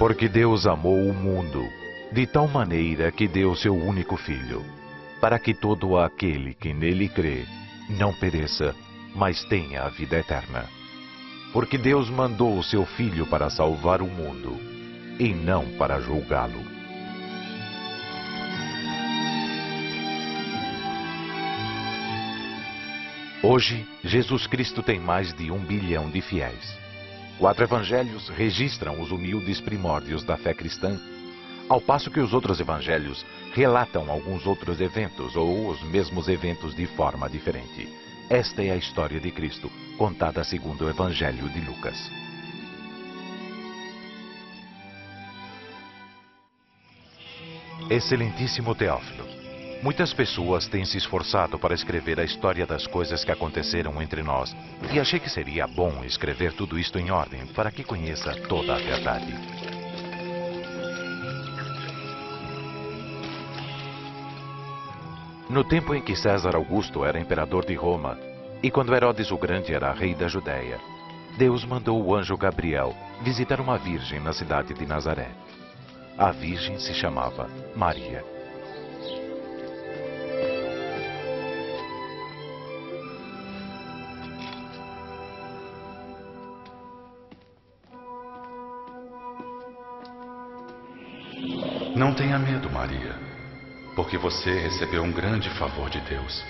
Porque Deus amou o mundo de tal maneira que deu seu único filho, para que todo aquele que nele crê não pereça, mas tenha a vida eterna. Porque Deus mandou o seu filho para salvar o mundo e não para julgá-lo. Hoje, Jesus Cristo tem mais de um bilhão de fiéis. Quatro evangelhos registram os humildes primórdios da fé cristã, ao passo que os outros evangelhos relatam alguns outros eventos ou os mesmos eventos de forma diferente. Esta é a história de Cristo, contada segundo o Evangelho de Lucas. Excelentíssimo Teófilo, muitas pessoas têm se esforçado para escrever a história das coisas que aconteceram entre nós, e achei que seria bom escrever tudo isto em ordem para que conheça toda a verdade. No tempo em que César Augusto era imperador de Roma, e quando Herodes o Grande era rei da Judéia, Deus mandou o anjo Gabriel visitar uma virgem na cidade de Nazaré. A virgem se chamava Maria. Não tenha medo, Maria, porque você recebeu um grande favor de Deus.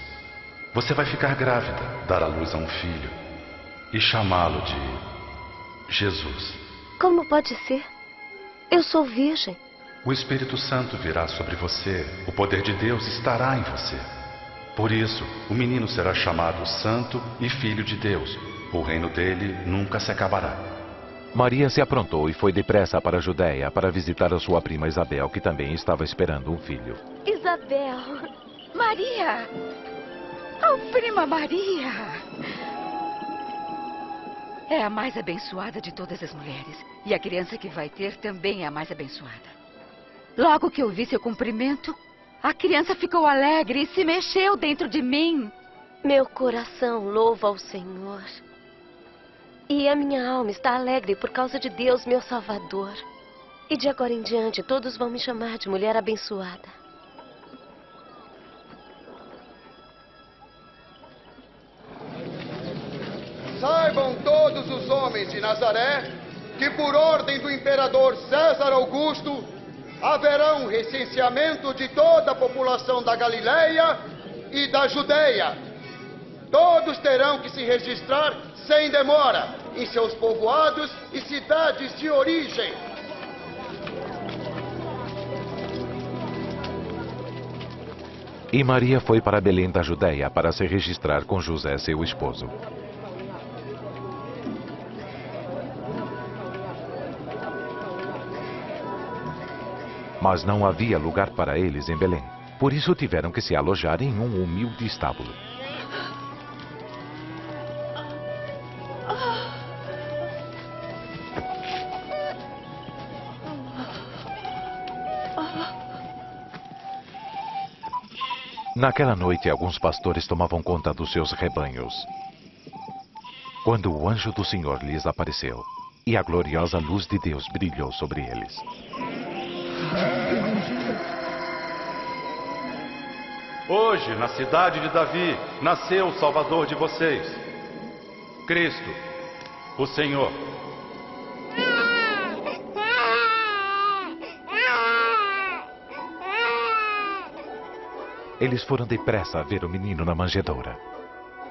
Você vai ficar grávida, dar à luz a um filho e chamá-lo de Jesus. Como pode ser? Eu sou virgem. O Espírito Santo virá sobre você, o poder de Deus estará em você. Por isso, o menino será chamado Santo e Filho de Deus. O reino dele nunca se acabará. Maria se aprontou e foi depressa para a Judéia para visitar a sua prima Isabel, que também estava esperando um filho. Isabel. Maria! Oh, prima Maria! É a mais abençoada de todas as mulheres. E a criança que vai ter também é a mais abençoada. Logo que eu vi seu cumprimento, a criança ficou alegre e se mexeu dentro de mim. Meu coração louva ao Senhor. E a minha alma está alegre por causa de Deus, meu Salvador. E de agora em diante, todos vão me chamar de mulher abençoada. Saibam todos os homens de Nazaré que, por ordem do imperador César Augusto, haverá um recenseamento de toda a população da Galileia e da Judéia. Todos terão que se registrar sem demora em seus povoados e cidades de origem. E Maria foi para Belém da Judéia para se registrar com José, seu esposo. Mas não havia lugar para eles em Belém. Por isso tiveram que se alojar em um humilde estábulo. Naquela noite, alguns pastores tomavam conta dos seus rebanhos. Quando o anjo do Senhor lhes apareceu, e a gloriosa luz de Deus brilhou sobre eles. Hoje, na cidade de Davi, nasceu o Salvador de vocês, Cristo, o Senhor. Eles foram depressa a ver o menino na manjedoura.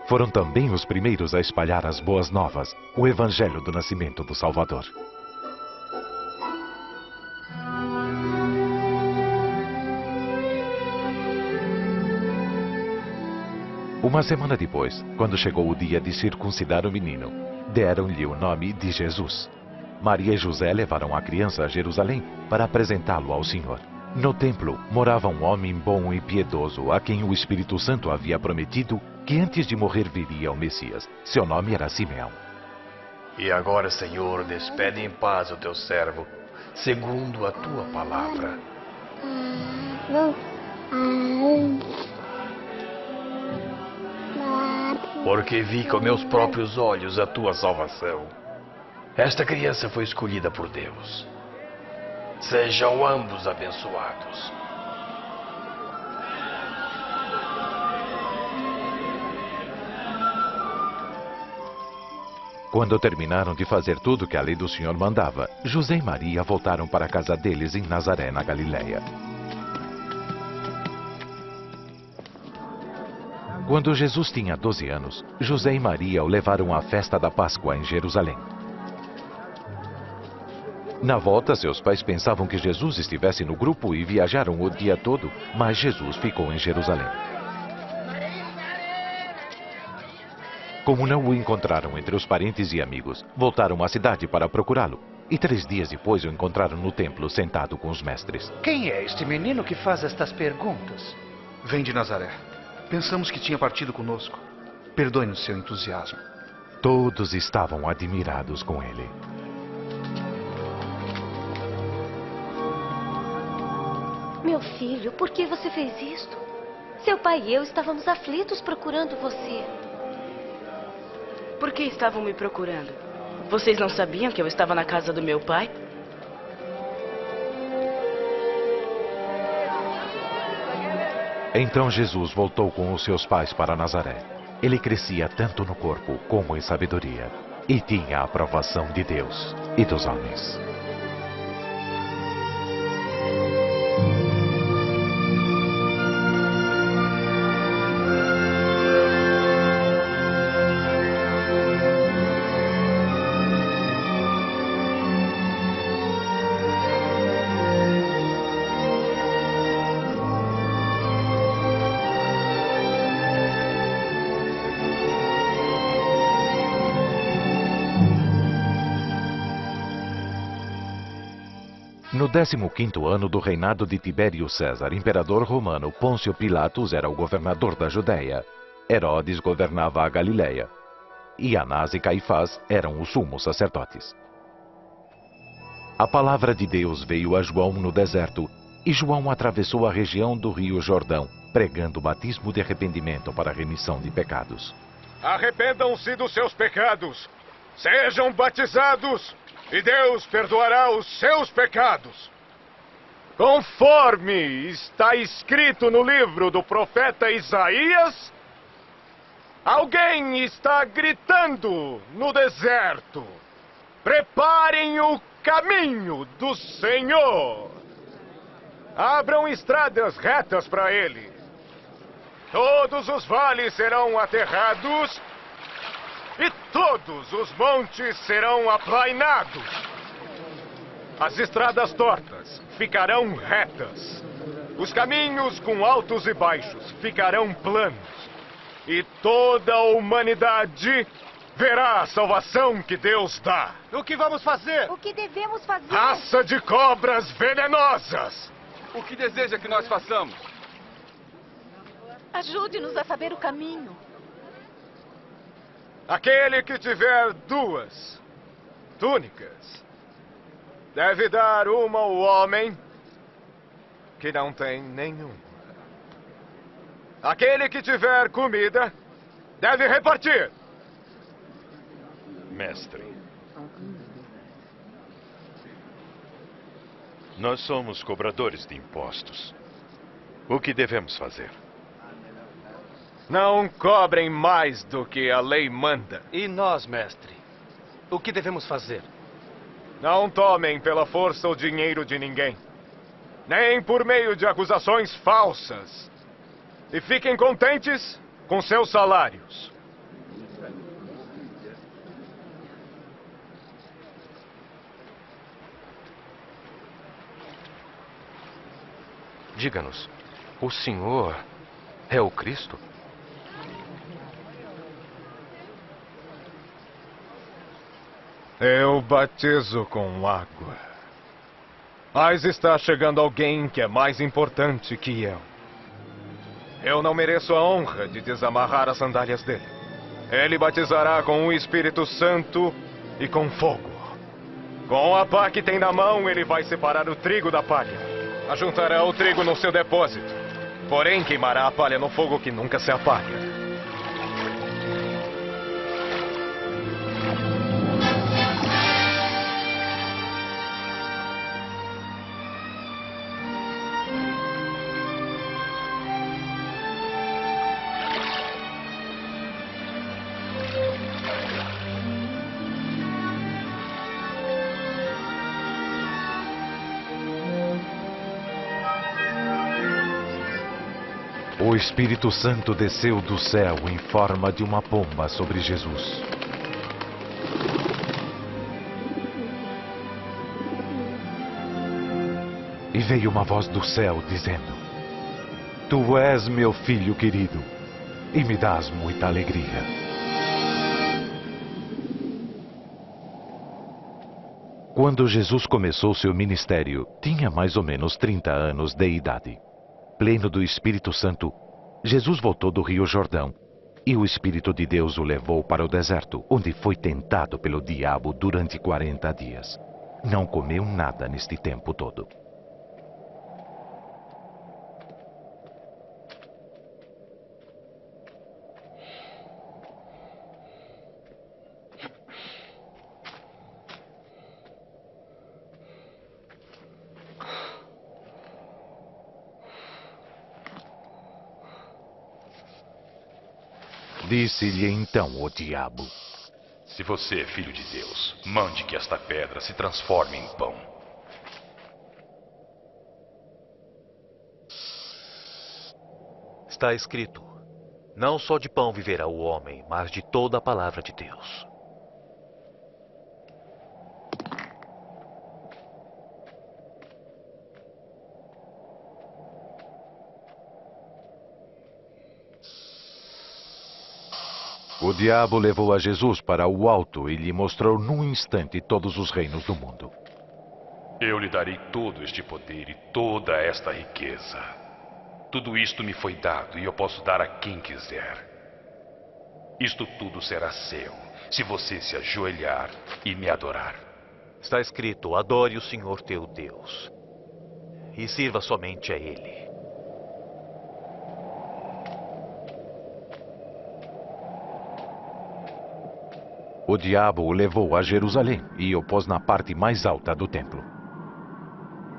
Foram também os primeiros a espalhar as boas novas, o evangelho do nascimento do Salvador. Uma semana depois, quando chegou o dia de circuncidar o menino, deram-lhe o nome de Jesus. Maria e José levaram a criança a Jerusalém para apresentá-lo ao Senhor. No templo morava um homem bom e piedoso, a quem o Espírito Santo havia prometido que antes de morrer viria o Messias. Seu nome era Simeão. E agora, Senhor, despede em paz o teu servo, segundo a tua palavra. Porque vi com meus próprios olhos a tua salvação. Esta criança foi escolhida por Deus. Sejam ambos abençoados. Quando terminaram de fazer tudo que a lei do Senhor mandava, José e Maria voltaram para a casa deles em Nazaré, na Galiléia. Quando Jesus tinha 12 anos, José e Maria o levaram à festa da Páscoa em Jerusalém. Na volta, seus pais pensavam que Jesus estivesse no grupo e viajaram o dia todo, mas Jesus ficou em Jerusalém. Como não o encontraram entre os parentes e amigos, voltaram à cidade para procurá-lo. E três dias depois o encontraram no templo, sentado com os mestres. Quem é este menino que faz estas perguntas? Vem de Nazaré. Pensamos que tinha partido conosco. Perdoe-nos seu entusiasmo. Todos estavam admirados com ele. Meu filho, por que você fez isto? Seu pai e eu estávamos aflitos procurando você. Por que estavam me procurando? Vocês não sabiam que eu estava na casa do meu pai? Então Jesus voltou com os seus pais para Nazaré. Ele crescia tanto no corpo como em sabedoria e tinha a aprovação de Deus e dos homens. No 15º ano do reinado de Tibério César, imperador romano, Pôncio Pilatos era o governador da Judéia. Herodes governava a Galiléia. E Anás e Caifás eram os sumos sacerdotes. A palavra de Deus veio a João no deserto, e João atravessou a região do rio Jordão, pregando o batismo de arrependimento para a remissão de pecados. Arrependam-se dos seus pecados, sejam batizados e Deus perdoará os seus pecados. Conforme está escrito no livro do profeta Isaías, alguém está gritando no deserto: preparem o caminho do Senhor. Abram estradas retas para ele. Todos os vales serão aterrados e todos os montes serão aplainados. As estradas tortas ficarão retas. Os caminhos com altos e baixos ficarão planos. E toda a humanidade verá a salvação que Deus dá. O que vamos fazer? O que devemos fazer? Raça de cobras venenosas! O que deseja que nós façamos? Ajude-nos a saber o caminho. Aquele que tiver duas túnicas deve dar uma ao homem que não tem nenhuma. Aquele que tiver comida deve repartir. Mestre, nós somos cobradores de impostos. O que devemos fazer? Não cobrem mais do que a lei manda. E nós, mestre? O que devemos fazer? Não tomem pela força o dinheiro de ninguém, nem por meio de acusações falsas. E fiquem contentes com seus salários. Diga-nos, o senhor é o Cristo? Eu batizo com água. Mas está chegando alguém que é mais importante que eu. Eu não mereço a honra de desamarrar as sandálias dele. Ele batizará com o Espírito Santo e com fogo. Com a pá que tem na mão, ele vai separar o trigo da palha. Ajuntará o trigo no seu depósito. Porém, queimará a palha no fogo que nunca se apaga. Espírito Santo desceu do céu em forma de uma pomba sobre Jesus. E veio uma voz do céu dizendo: Tu és meu filho querido, e me dás muita alegria. Quando Jesus começou seu ministério, tinha mais ou menos 30 anos de idade. Pleno do Espírito Santo, Jesus voltou do Rio Jordão e o Espírito de Deus o levou para o deserto, onde foi tentado pelo diabo durante 40 dias. Não comeu nada neste tempo todo. Disse-lhe então o diabo: Se você é filho de Deus, mande que esta pedra se transforme em pão. Está escrito: Não só de pão viverá o homem, mas de toda a palavra de Deus. O diabo levou a Jesus para o alto e lhe mostrou num instante todos os reinos do mundo. Eu lhe darei todo este poder e toda esta riqueza. Tudo isto me foi dado e eu posso dar a quem quiser. Isto tudo será seu, se você se ajoelhar e me adorar. Está escrito: Adore o Senhor teu Deus e sirva somente a Ele. O diabo o levou a Jerusalém e o pôs na parte mais alta do templo.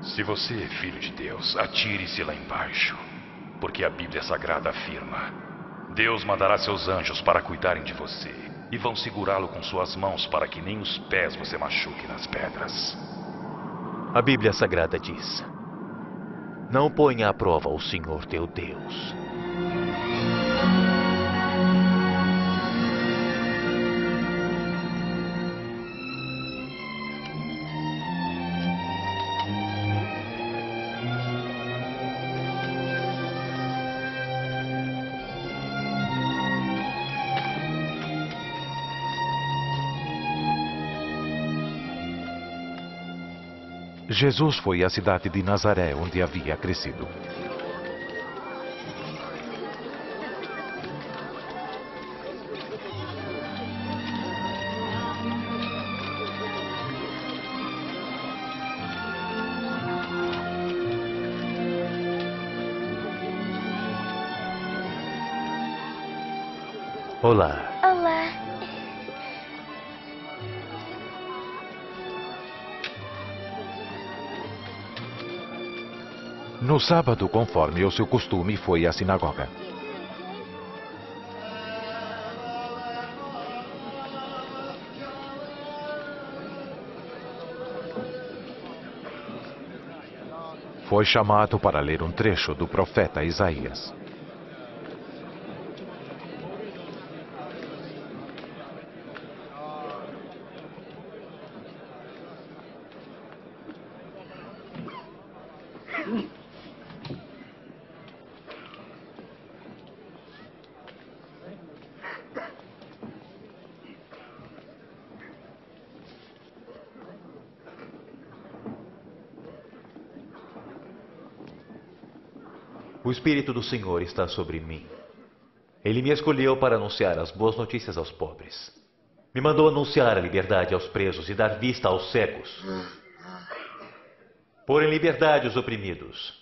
Se você é filho de Deus, atire-se lá embaixo, porque a Bíblia Sagrada afirma: Deus mandará seus anjos para cuidarem de você e vão segurá-lo com suas mãos para que nem os pés você machuque nas pedras. A Bíblia Sagrada diz: Não ponha à prova o Senhor teu Deus. Jesus foi à cidade de Nazaré, onde havia crescido. Olá. No sábado, conforme o seu costume, foi à sinagoga. Foi chamado para ler um trecho do profeta Isaías. Espírito do Senhor está sobre mim. Ele me escolheu para anunciar as boas notícias aos pobres. Me mandou anunciar a liberdade aos presos e dar vista aos cegos. Pôr em liberdade os oprimidos.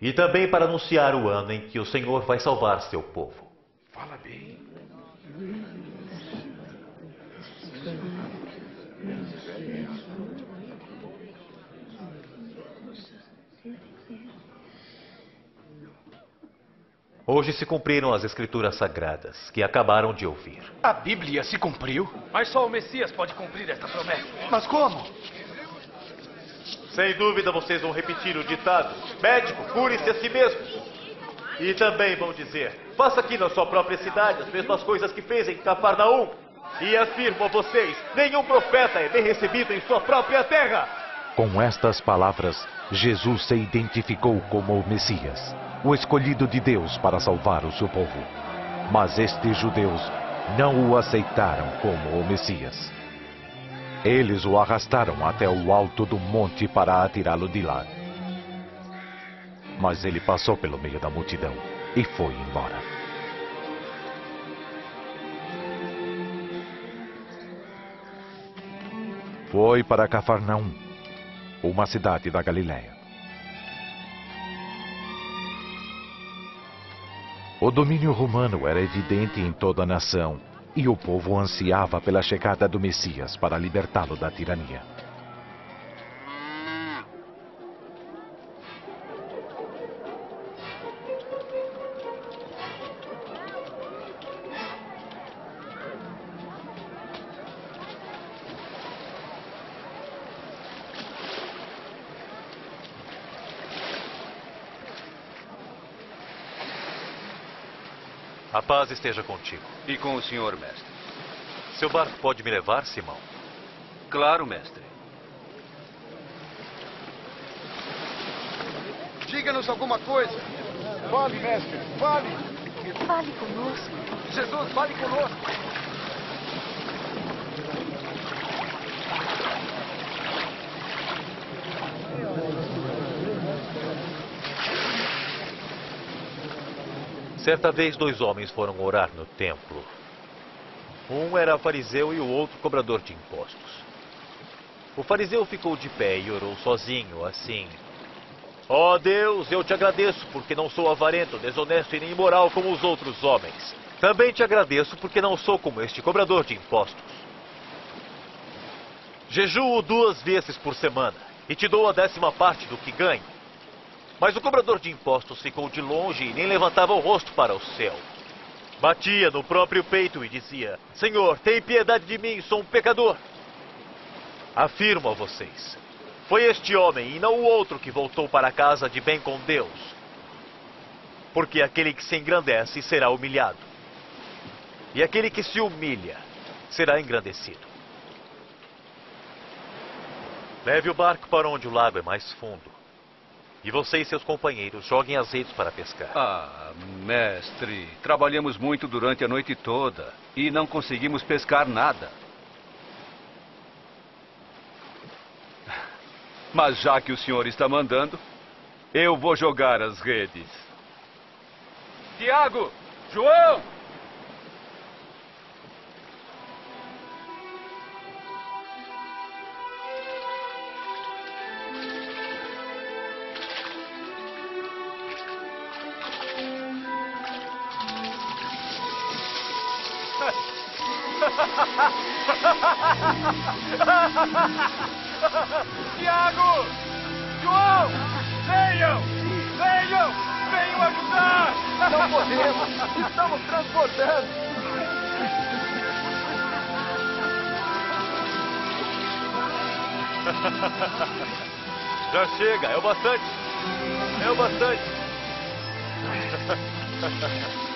E também para anunciar o ano em que o Senhor vai salvar seu povo. Fala bem. Hoje se cumpriram as escrituras sagradas que acabaram de ouvir. A Bíblia se cumpriu? Mas só o Messias pode cumprir esta promessa. Mas como? Sem dúvida vocês vão repetir o ditado: médico, cure-se a si mesmo. E também vão dizer: faça aqui na sua própria cidade as mesmas coisas que fez em Cafarnaum. E afirmo a vocês: nenhum profeta é bem recebido em sua própria terra. Com estas palavras, Jesus se identificou como o Messias, o escolhido de Deus para salvar o seu povo. Mas estes judeus não o aceitaram como o Messias. Eles o arrastaram até o alto do monte para atirá-lo de lá. Mas ele passou pelo meio da multidão e foi embora. Foi para Cafarnaum, uma cidade da Galiléia. O domínio romano era evidente em toda a nação e o povo ansiava pela chegada do Messias para libertá-lo da tirania. A paz esteja contigo. E com o senhor, mestre. Seu barco pode me levar, Simão? Claro, mestre. Diga-nos alguma coisa. Fale, mestre, fale. Fale conosco. Jesus, fale conosco. Certa vez, dois homens foram orar no templo. Um era fariseu e o outro cobrador de impostos. O fariseu ficou de pé e orou sozinho, assim: Ó oh Deus, eu te agradeço porque não sou avarento, desonesto e nem imoral como os outros homens. Também te agradeço porque não sou como este cobrador de impostos. Jejuo duas vezes por semana e te dou a décima parte do que ganho. Mas o cobrador de impostos ficou de longe e nem levantava o rosto para o céu. Batia no próprio peito e dizia: Senhor, tem piedade de mim, sou um pecador. Afirmo a vocês: foi este homem e não o outro que voltou para casa de bem com Deus. Porque aquele que se engrandece será humilhado, e aquele que se humilha será engrandecido. Leve o barco para onde o lago é mais fundo. E você e seus companheiros joguem as redes para pescar. Ah, mestre, trabalhamos muito durante a noite toda e não conseguimos pescar nada. Mas já que o senhor está mandando, eu vou jogar as redes. Tiago! João! Tiago! João! Venham! Venham! Venham ajudar! Não podemos! Estamos transportando! Já chega, é o bastante. É o bastante.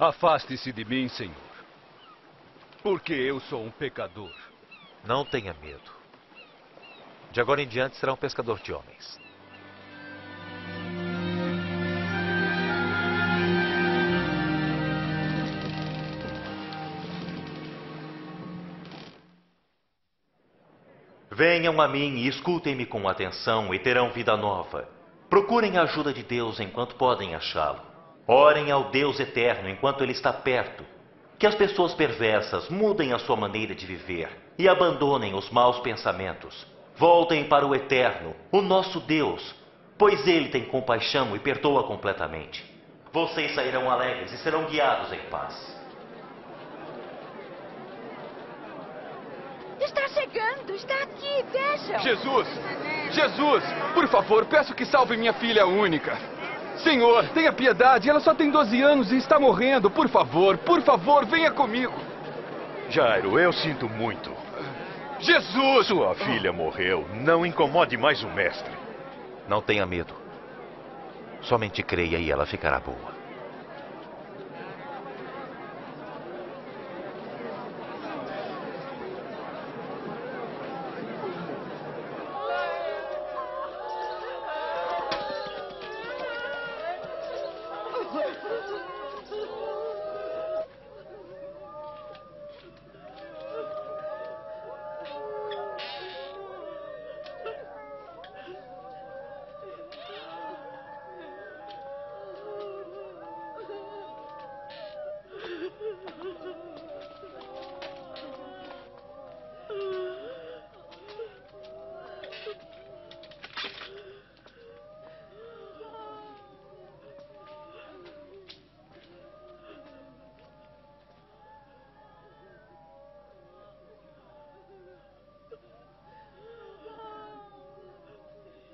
Afaste-se de mim, Senhor, porque eu sou um pecador. Não tenha medo. De agora em diante será um pescador de homens. Venham a mim e escutem-me com atenção e terão vida nova. Procurem a ajuda de Deus enquanto podem achá-lo. Orem ao Deus eterno enquanto Ele está perto. Que as pessoas perversas mudem a sua maneira de viver e abandonem os maus pensamentos. Voltem para o eterno, o nosso Deus, pois Ele tem compaixão e perdoa completamente. Vocês sairão alegres e serão guiados em paz. Rápido, está aqui, vejam. Jesus! Jesus! Por favor, peço que salve minha filha única. Senhor, tenha piedade, ela só tem 12 anos e está morrendo. Por favor, por favor, venha comigo. Jairo, eu sinto muito. Jesus! Sua filha morreu. Não incomode mais o mestre. Não tenha medo. Somente creia e ela ficará boa.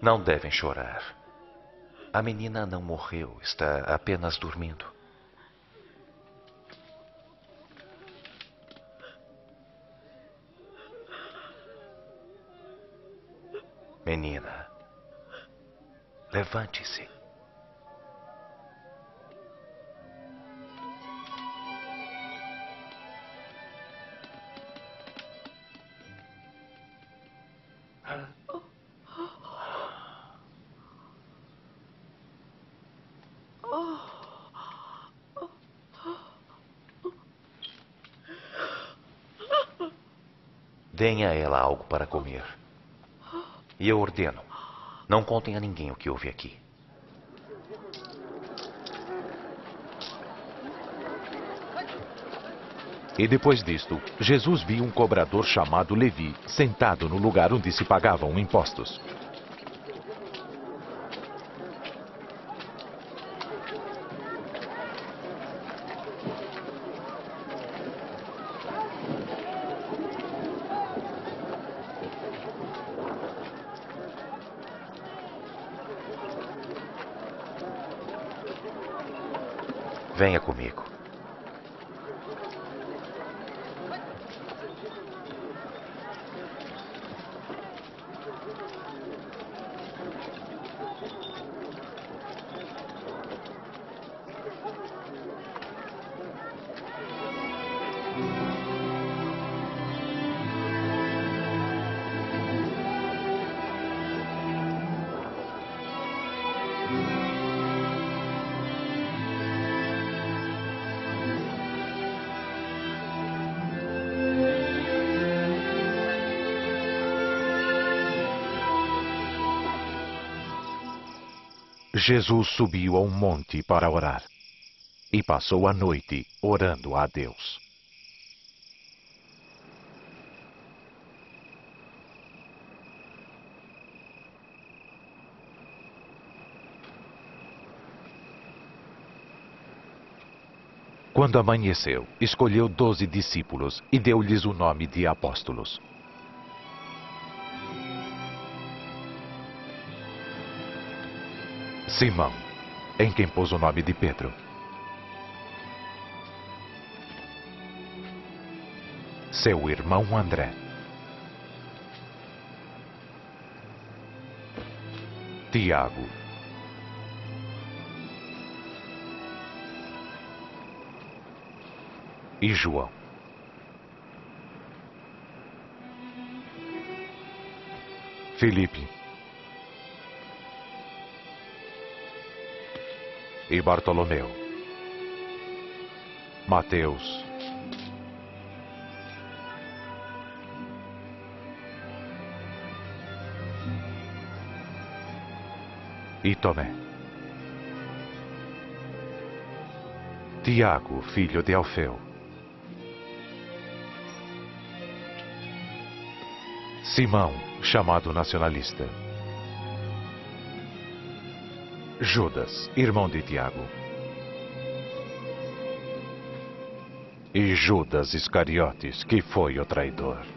Não devem chorar. A menina não morreu, está apenas dormindo. Menina, levante-se. Ela algo para comer. E eu ordeno: não contem a ninguém o que houve aqui. E depois disto, Jesus viu um cobrador chamado Levi sentado no lugar onde se pagavam impostos. Venha comigo. Jesus subiu a um monte para orar e passou a noite orando a Deus. Quando amanheceu, escolheu doze discípulos e deu-lhes o nome de apóstolos. Simão, em quem pôs o nome de Pedro. Seu irmão André. Tiago. E João. Felipe. E Bartolomeu, Mateus, e Tomé. Tiago, filho de Alfeu. Simão, chamado nacionalista. Judas, irmão de Tiago. E Judas Iscariotes, que foi o traidor.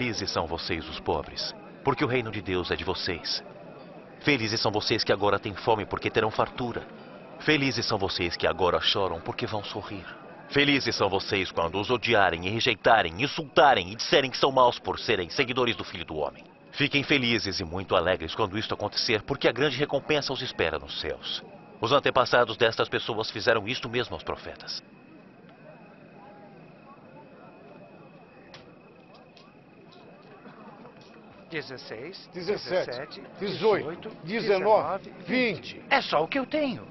Felizes são vocês, os pobres, porque o reino de Deus é de vocês. Felizes são vocês que agora têm fome, porque terão fartura. Felizes são vocês que agora choram, porque vão sorrir. Felizes são vocês quando os odiarem e rejeitarem, insultarem e disserem que são maus por serem seguidores do Filho do Homem. Fiquem felizes e muito alegres quando isto acontecer, porque a grande recompensa os espera nos céus. Os antepassados destas pessoas fizeram isto mesmo aos profetas. Dezesseis, Dezessete, dezessete, dezoito, dezenove, vinte. É só o que eu tenho.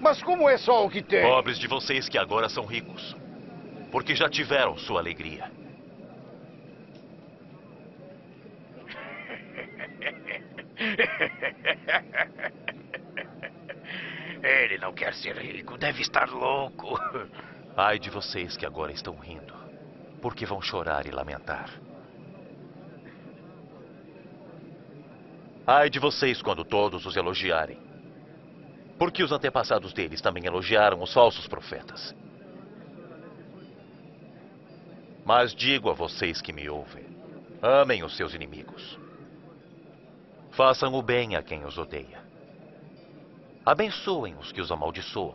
Mas como é só o que tem? Pobres de vocês que agora são ricos, porque já tiveram sua alegria. Ele não quer ser rico, deve estar louco. Ai de vocês que agora estão rindo, porque vão chorar e lamentar. Ai de vocês quando todos os elogiarem, porque os antepassados deles também elogiaram os falsos profetas. Mas digo a vocês que me ouvem: amem os seus inimigos. Façam o bem a quem os odeia. Abençoem os que os amaldiçoam.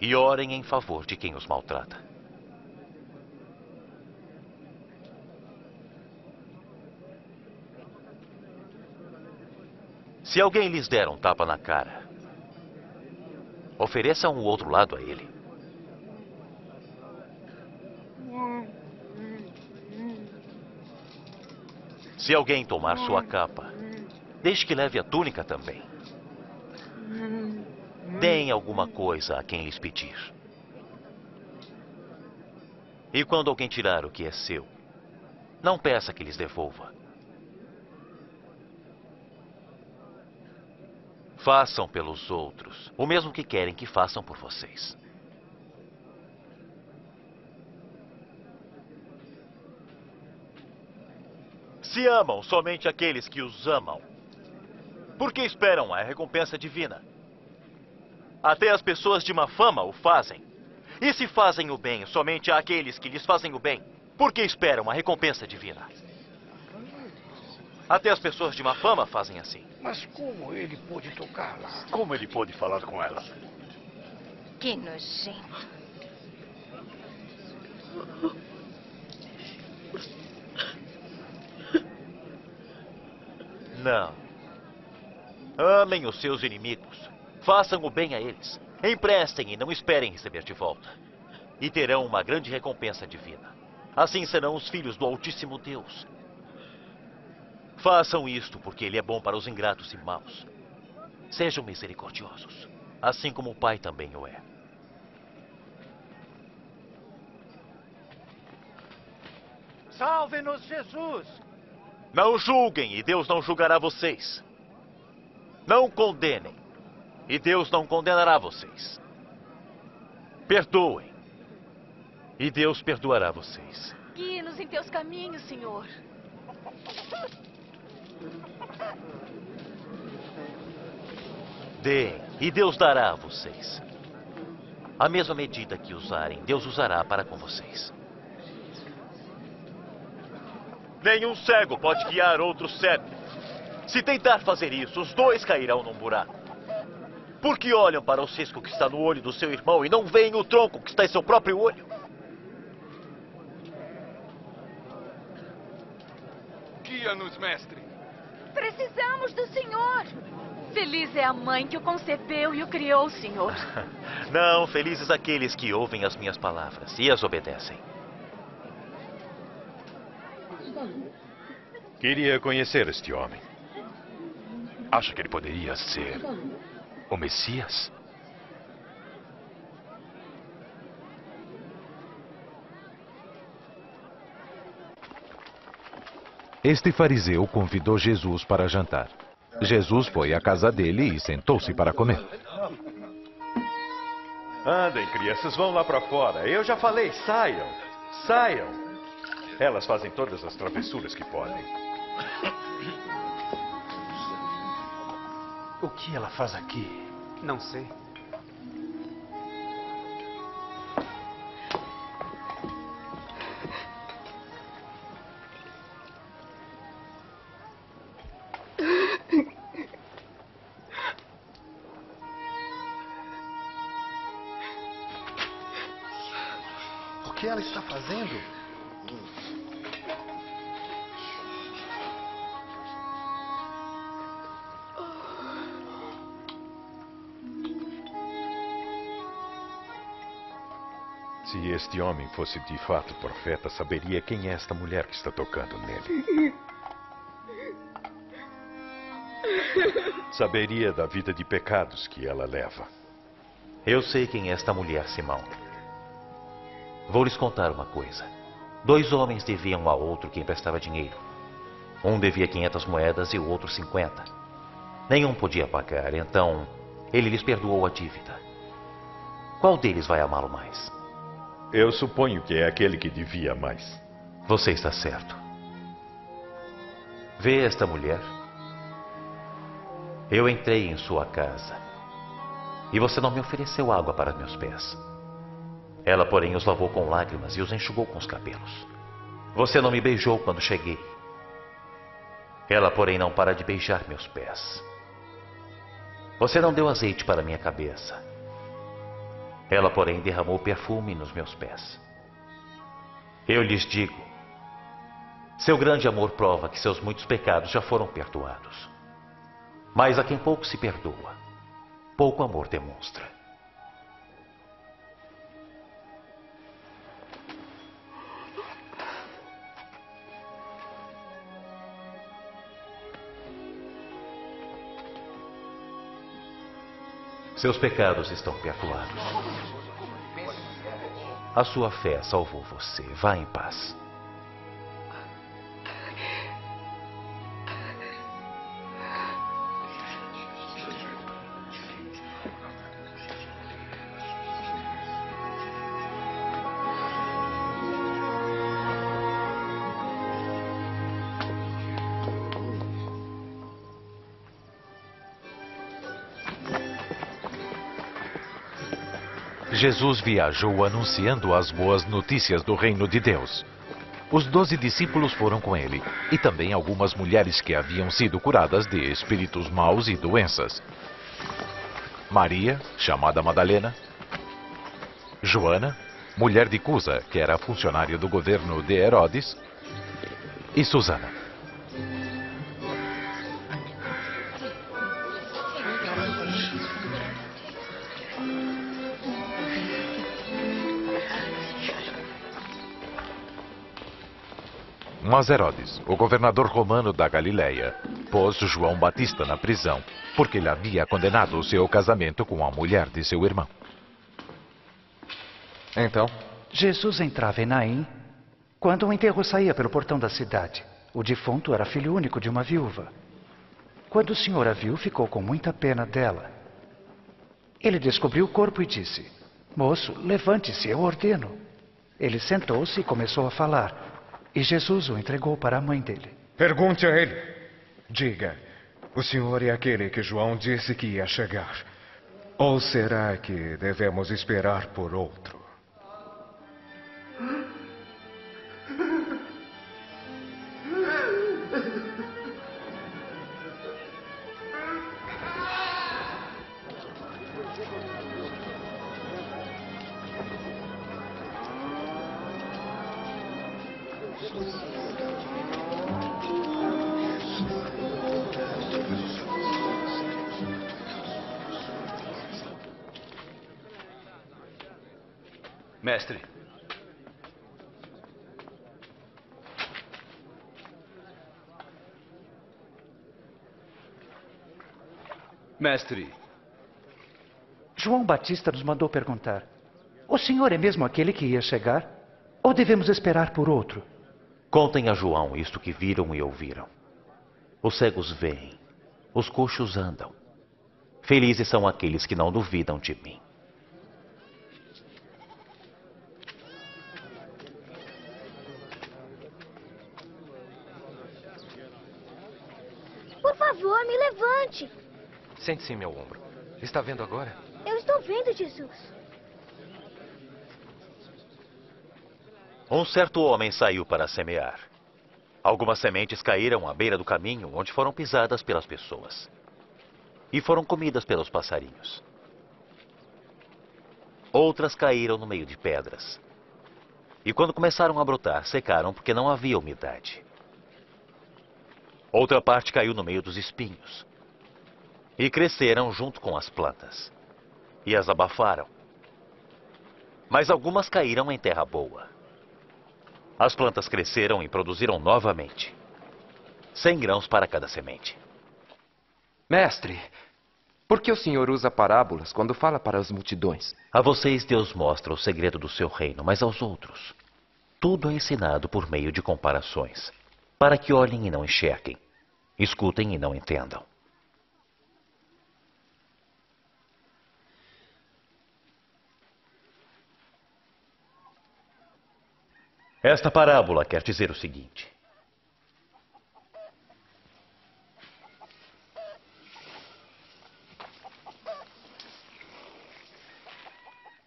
E orem em favor de quem os maltrata. Se alguém lhes der um tapa na cara, ofereçam o outro lado a ele. Se alguém tomar sua capa, deixe que leve a túnica também. Deem alguma coisa a quem lhes pedir. E quando alguém tirar o que é seu, não peça que lhes devolva. Façam pelos outros o mesmo que querem que façam por vocês. Se amam somente aqueles que os amam, por que esperam a recompensa divina? Até as pessoas de má fama o fazem. E se fazem o bem somente àqueles que lhes fazem o bem, por que esperam a recompensa divina? Até as pessoas de má fama fazem assim. Mas como ele pôde tocá-la? Como ele pôde falar com ela? Que nojento. Não. Amem os seus inimigos. Façam o bem a eles. Emprestem e não esperem receber de volta. E terão uma grande recompensa divina. Assim serão os filhos do Altíssimo Deus. Façam isto porque Ele é bom para os ingratos e maus. Sejam misericordiosos, assim como o Pai também o é. Salve-nos, Jesus! Não julguem e Deus não julgará vocês. Não condenem e Deus não condenará vocês. Perdoem e Deus perdoará vocês. Guie-nos em teus caminhos, Senhor. Deem e Deus dará a vocês. A mesma medida que usarem, Deus usará para com vocês. Nenhum cego pode guiar outro cego. Se tentar fazer isso, os dois cairão num buraco. Por que olham para o cisco que está no olho do seu irmão e não veem o tronco que está em seu próprio olho? Guia-nos, mestre. Precisamos do Senhor. Feliz é a mãe que o concebeu e o criou, Senhor. Não, felizes aqueles que ouvem as minhas palavras e as obedecem. Queria conhecer este homem. Acha que ele poderia ser o Messias? Este fariseu convidou Jesus para jantar. Jesus foi à casa dele e sentou-se para comer. Andem, crianças, vão lá para fora. Eu já falei, saiam. Saiam. Elas fazem todas as travessuras que podem. O que ela faz aqui? Não sei. Este homem fosse de fato profeta, saberia quem é esta mulher que está tocando nele. Saberia da vida de pecados que ela leva. Eu sei quem é esta mulher, Simão. Vou lhes contar uma coisa. Dois homens deviam a outro que emprestava dinheiro. Um devia 500 moedas e o outro 50. Nenhum podia pagar, então ele lhes perdoou a dívida. Qual deles vai amá-lo mais? Eu suponho que é aquele que devia mais. Você está certo. Vê esta mulher? Eu entrei em sua casa e você não me ofereceu água para meus pés. Ela, porém, os lavou com lágrimas e os enxugou com os cabelos. Você não me beijou quando cheguei. Ela, porém, não para de beijar meus pés. Você não deu azeite para minha cabeça. Ela, porém, derramou perfume nos meus pés. Eu lhes digo: seu grande amor prova que seus muitos pecados já foram perdoados. Mas a quem pouco se perdoa, pouco amor demonstra. Seus pecados estão perdoados. A sua fé salvou você. Vá em paz. Jesus viajou anunciando as boas notícias do reino de Deus. Os doze discípulos foram com ele, e também algumas mulheres que haviam sido curadas de espíritos maus e doenças. Maria, chamada Madalena, Joana, mulher de Cusa, que era funcionária do governo de Herodes, e Susana. Mas Herodes, o governador romano da Galiléia, pôs João Batista na prisão, porque ele havia condenado o seu casamento com a mulher de seu irmão. Então? Jesus entrava em Naim quando o enterro saía pelo portão da cidade. O defunto era filho único de uma viúva. Quando o senhor a viu, ficou com muita pena dela. Ele descobriu o corpo e disse: Moço, levante-se, eu ordeno. Ele sentou-se e começou a falar. E Jesus o entregou para a mãe dele. Pergunte a ele. Diga: O senhor é aquele que João disse que ia chegar? Ou será que devemos esperar por outro? Mestre. João Batista nos mandou perguntar: O senhor é mesmo aquele que ia chegar? Ou devemos esperar por outro? Contem a João isto que viram e ouviram. Os cegos veem, os coxos andam. Felizes são aqueles que não duvidam de mim. Por favor, me levante. Sente-se em meu ombro. Está vendo agora? Eu estou vendo, Jesus. Um certo homem saiu para semear. Algumas sementes caíram à beira do caminho, onde foram pisadas pelas pessoas. E foram comidas pelos passarinhos. Outras caíram no meio de pedras. E quando começaram a brotar, secaram porque não havia umidade. Outra parte caiu no meio dos espinhos. E cresceram junto com as plantas. E as abafaram. Mas algumas caíram em terra boa. As plantas cresceram e produziram novamente. Cem grãos para cada semente. Mestre, por que o senhor usa parábolas quando fala para as multidões? A vocês Deus mostra o segredo do seu reino, mas aos outros, tudo é ensinado por meio de comparações, para que olhem e não enxerguem, escutem e não entendam. Esta parábola quer dizer o seguinte: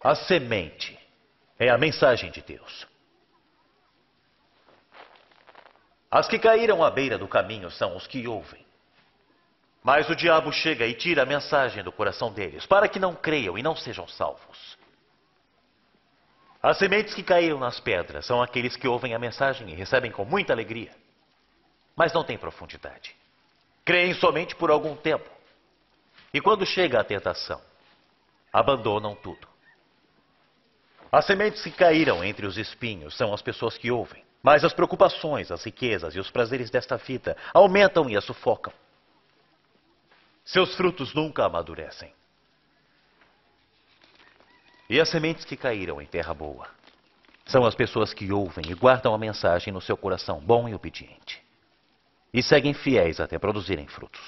A semente é a mensagem de Deus. As que caíram à beira do caminho são os que ouvem. Mas o diabo chega e tira a mensagem do coração deles, para que não creiam e não sejam salvos. As sementes que caíram nas pedras são aqueles que ouvem a mensagem e recebem com muita alegria, mas não têm profundidade. Creem somente por algum tempo. E quando chega a tentação, abandonam tudo. As sementes que caíram entre os espinhos são as pessoas que ouvem. Mas as preocupações, as riquezas e os prazeres desta vida aumentam e a sufocam. Seus frutos nunca amadurecem. E as sementes que caíram em terra boa são as pessoas que ouvem e guardam a mensagem no seu coração bom e obediente. E seguem fiéis até produzirem frutos.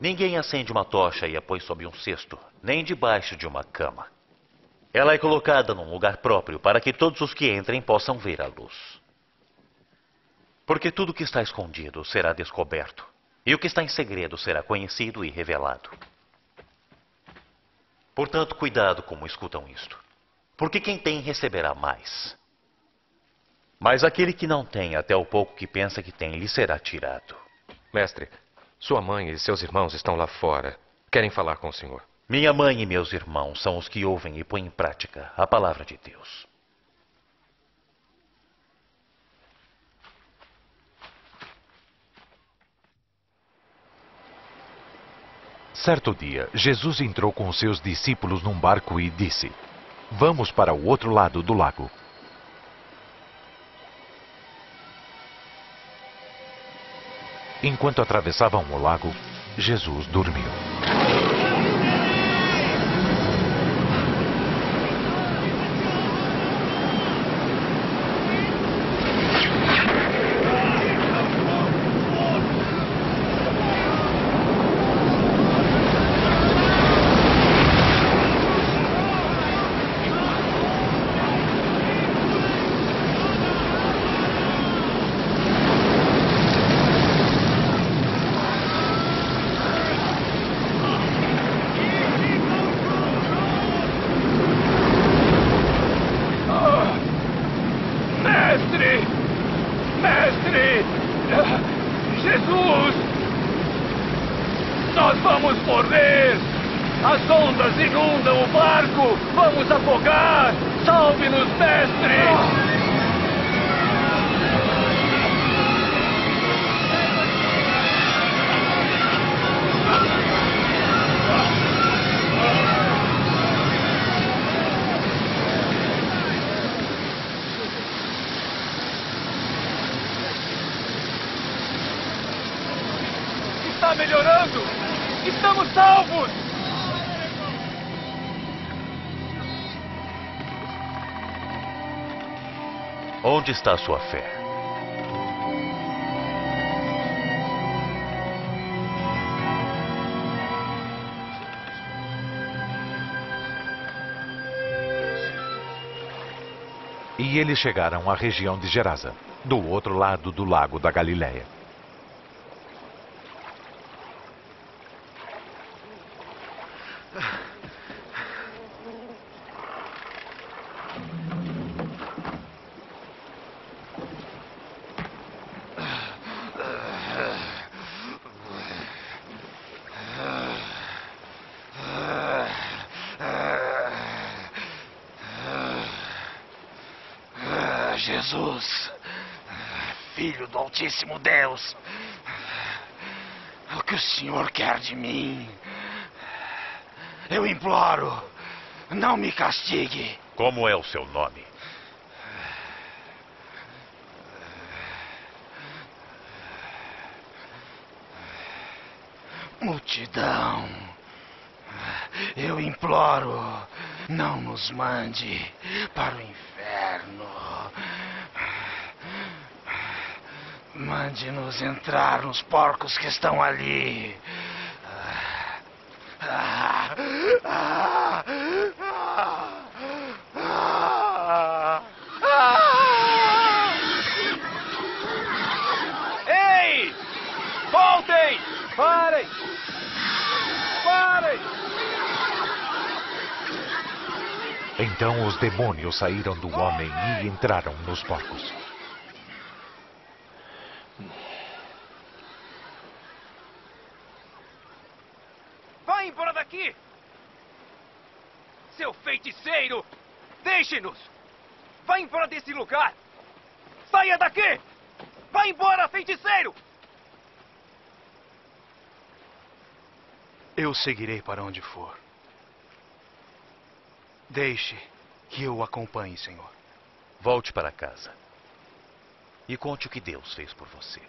Ninguém acende uma tocha e a põe sob um cesto, nem debaixo de uma cama. Ela é colocada num lugar próprio para que todos os que entrem possam ver a luz. Porque tudo que está escondido será descoberto, e o que está em segredo será conhecido e revelado. Portanto, cuidado como escutam isto, porque quem tem receberá mais. Mas aquele que não tem, até o pouco que pensa que tem, lhe será tirado. Mestre, sua mãe e seus irmãos estão lá fora. Querem falar com o senhor. Minha mãe e meus irmãos são os que ouvem e põem em prática a palavra de Deus. Certo dia, Jesus entrou com seus discípulos num barco e disse: Vamos para o outro lado do lago. Enquanto atravessavam o lago, Jesus dormiu. Onde está a sua fé? E eles chegaram à região de Gerasa, do outro lado do lago da Galileia. Jesus, Filho do Altíssimo Deus, o que o Senhor quer de mim? Eu imploro, não me castigue. Como é o seu nome? Multidão, eu imploro, não nos mande para o inferno. Mande-nos entrar nos porcos que estão ali. Ah, ah, ah, Então os demônios saíram do homem e entraram nos porcos. Vai embora daqui! Seu feiticeiro! Deixe-nos! Vai embora desse lugar! Saia daqui! Vai embora, feiticeiro! Eu seguirei para onde for. Deixe que eu o acompanhe, Senhor. Volte para casa. E conte o que Deus fez por você.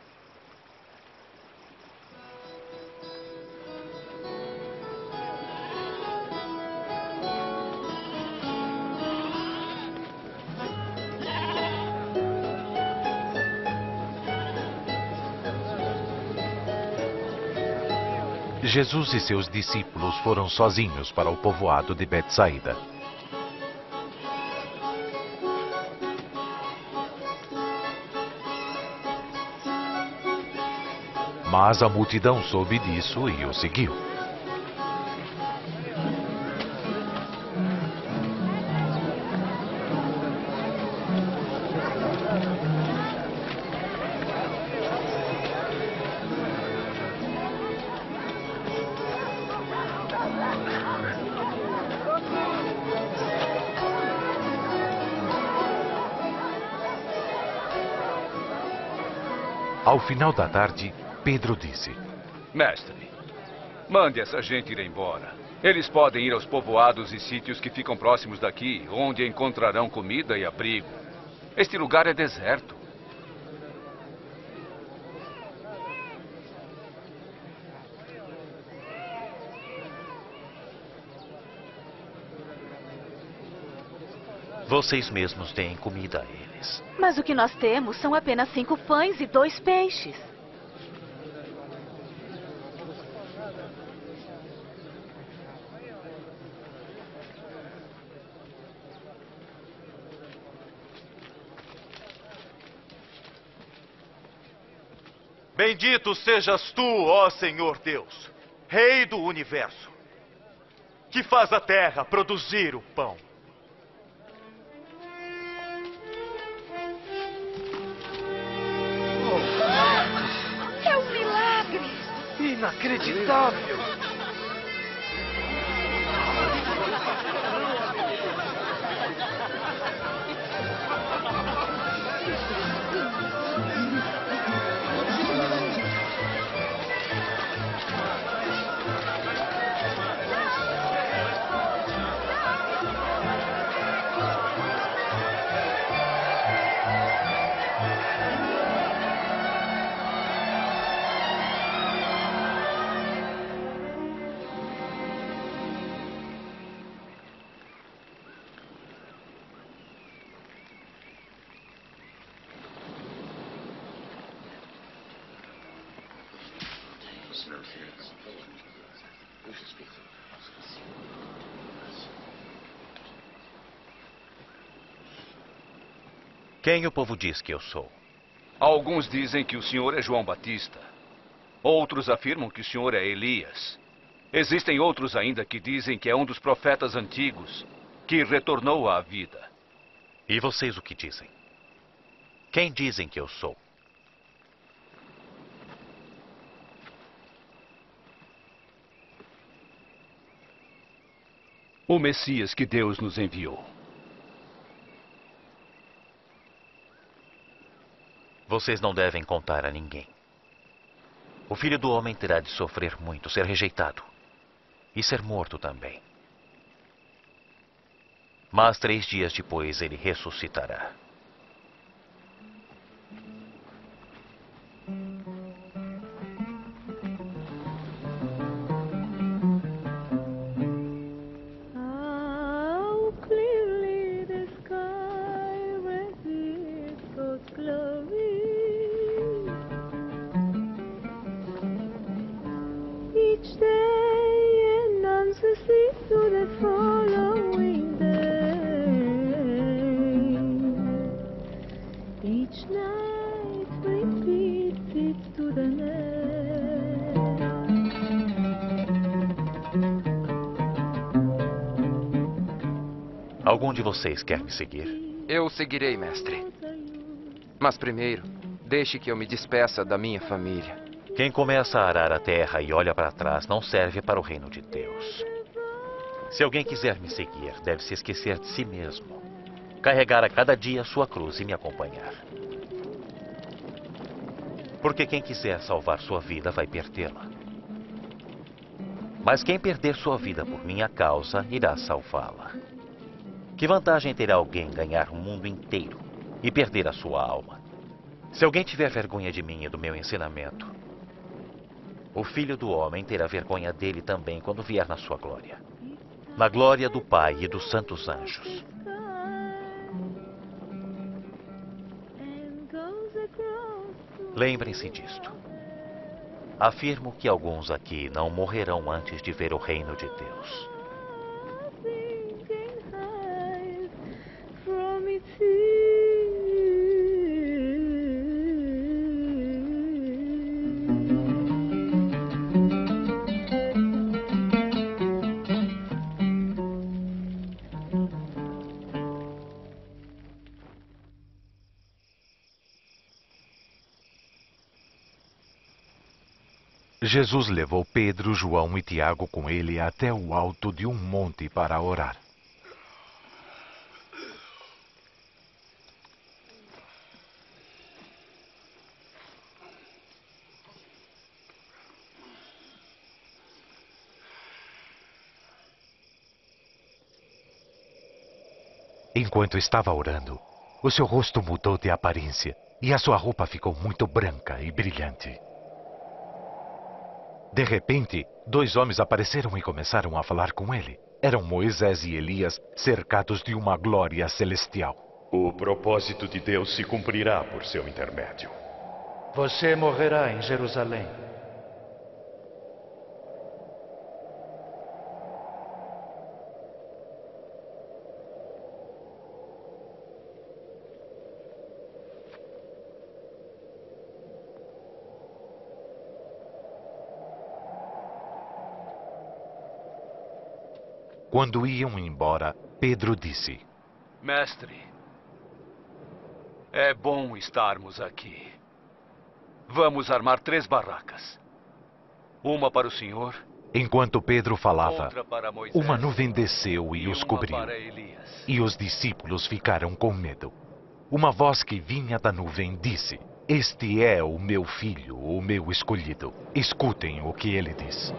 Jesus e seus discípulos foram sozinhos para o povoado de Betsaida. Mas a multidão soube disso e o seguiu. Ao final da tarde, Pedro disse: Mestre, mande essa gente ir embora. Eles podem ir aos povoados e sítios que ficam próximos daqui, onde encontrarão comida e abrigo. Este lugar é deserto. Vocês mesmos deem comida a eles. Mas o que nós temos são apenas cinco pães e dois peixes. Bendito sejas tu, ó Senhor Deus, Rei do universo, que faz a terra produzir o pão. Quem o povo diz que eu sou? Alguns dizem que o senhor é João Batista. Outros afirmam que o senhor é Elias. Existem outros ainda que dizem que é um dos profetas antigos que retornou à vida. E vocês o que dizem? Quem dizem que eu sou? O Messias que Deus nos enviou. Vocês não devem contar a ninguém. O filho do homem terá de sofrer muito, ser rejeitado e ser morto também. Mas três dias depois ele ressuscitará. Vocês quer me seguir? Eu o seguirei, mestre. Mas primeiro, deixe que eu me despeça da minha família. Quem começa a arar a terra e olha para trás não serve para o reino de Deus. Se alguém quiser me seguir, deve se esquecer de si mesmo, carregar a cada dia a sua cruz e me acompanhar. Porque quem quiser salvar sua vida vai perdê-la. Mas quem perder sua vida por minha causa irá salvá-la. Que vantagem terá alguém ganhar o mundo inteiro e perder a sua alma? Se alguém tiver vergonha de mim e do meu ensinamento, o filho do homem terá vergonha dele também quando vier na sua glória. Na glória do Pai e dos santos anjos. Lembrem-se disto. Afirmo que alguns aqui não morrerão antes de ver o reino de Deus. Jesus levou Pedro, João e Tiago com ele até o alto de um monte para orar. Enquanto estava orando, o seu rosto mudou de aparência e a sua roupa ficou muito branca e brilhante. De repente, dois homens apareceram e começaram a falar com ele. Eram Moisés e Elias, cercados de uma glória celestial. O propósito de Deus se cumprirá por seu intermédio. Você morrerá em Jerusalém. Quando iam embora, Pedro disse: Mestre, é bom estarmos aqui. Vamos armar três barracas: uma para o senhor, Enquanto Pedro falava, Moisés, uma nuvem desceu e os uma cobriu. E os discípulos ficaram com medo. Uma voz que vinha da nuvem disse: Este é o meu filho, o meu escolhido. Escutem o que ele diz.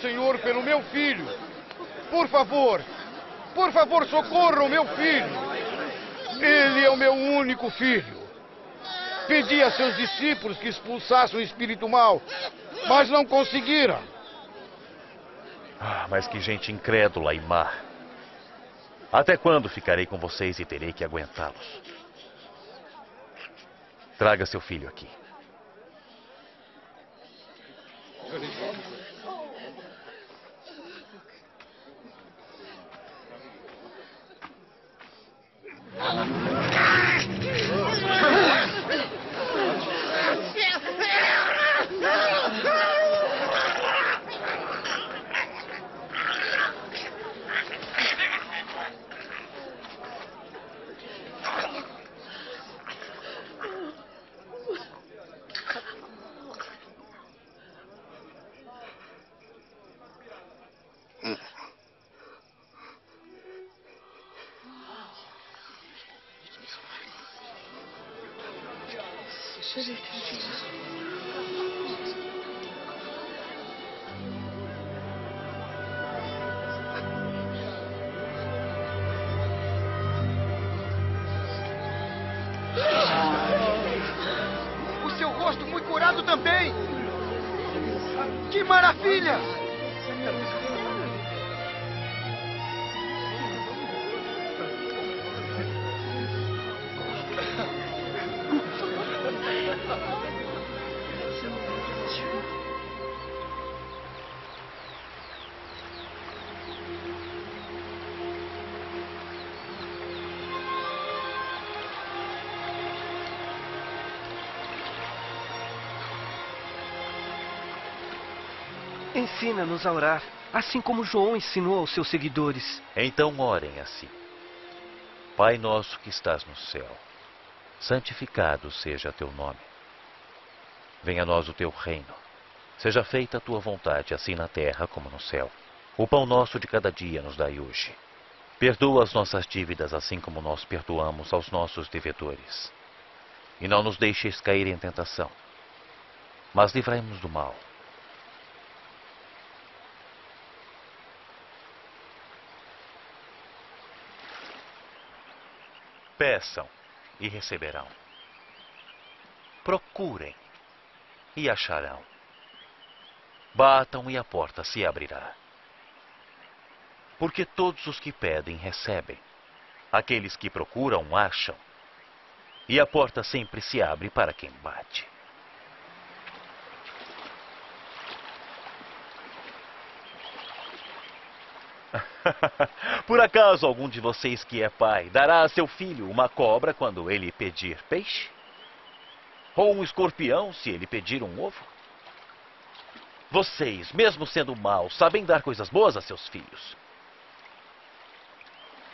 Senhor pelo meu filho. Por favor, por favor, socorra o meu filho. Ele é o meu único filho. Pedi a seus discípulos que expulsassem o espírito mau, mas não conseguiram. Ah, mas que gente incrédula e má. Até quando ficarei com vocês e terei que aguentá-los? Traga seu filho aqui. Ensina-nos a orar, assim como João ensinou aos seus seguidores. Então orem assim. Pai nosso que estás no céu, santificado seja teu nome. Venha a nós o teu reino. Seja feita a tua vontade, assim na terra como no céu. O pão nosso de cada dia nos dai hoje. Perdoa as nossas dívidas, assim como nós perdoamos aos nossos devedores. E não nos deixeis cair em tentação, mas livrai-nos do mal. Peçam e receberão. Procurem e acharão. Batam e a porta se abrirá. Porque todos os que pedem recebem. Aqueles que procuram acham. E a porta sempre se abre para quem bate. Por acaso algum de vocês que é pai dará a seu filho uma cobra quando ele pedir peixe? Ou um escorpião se ele pedir um ovo? Vocês, mesmo sendo maus, sabem dar coisas boas a seus filhos.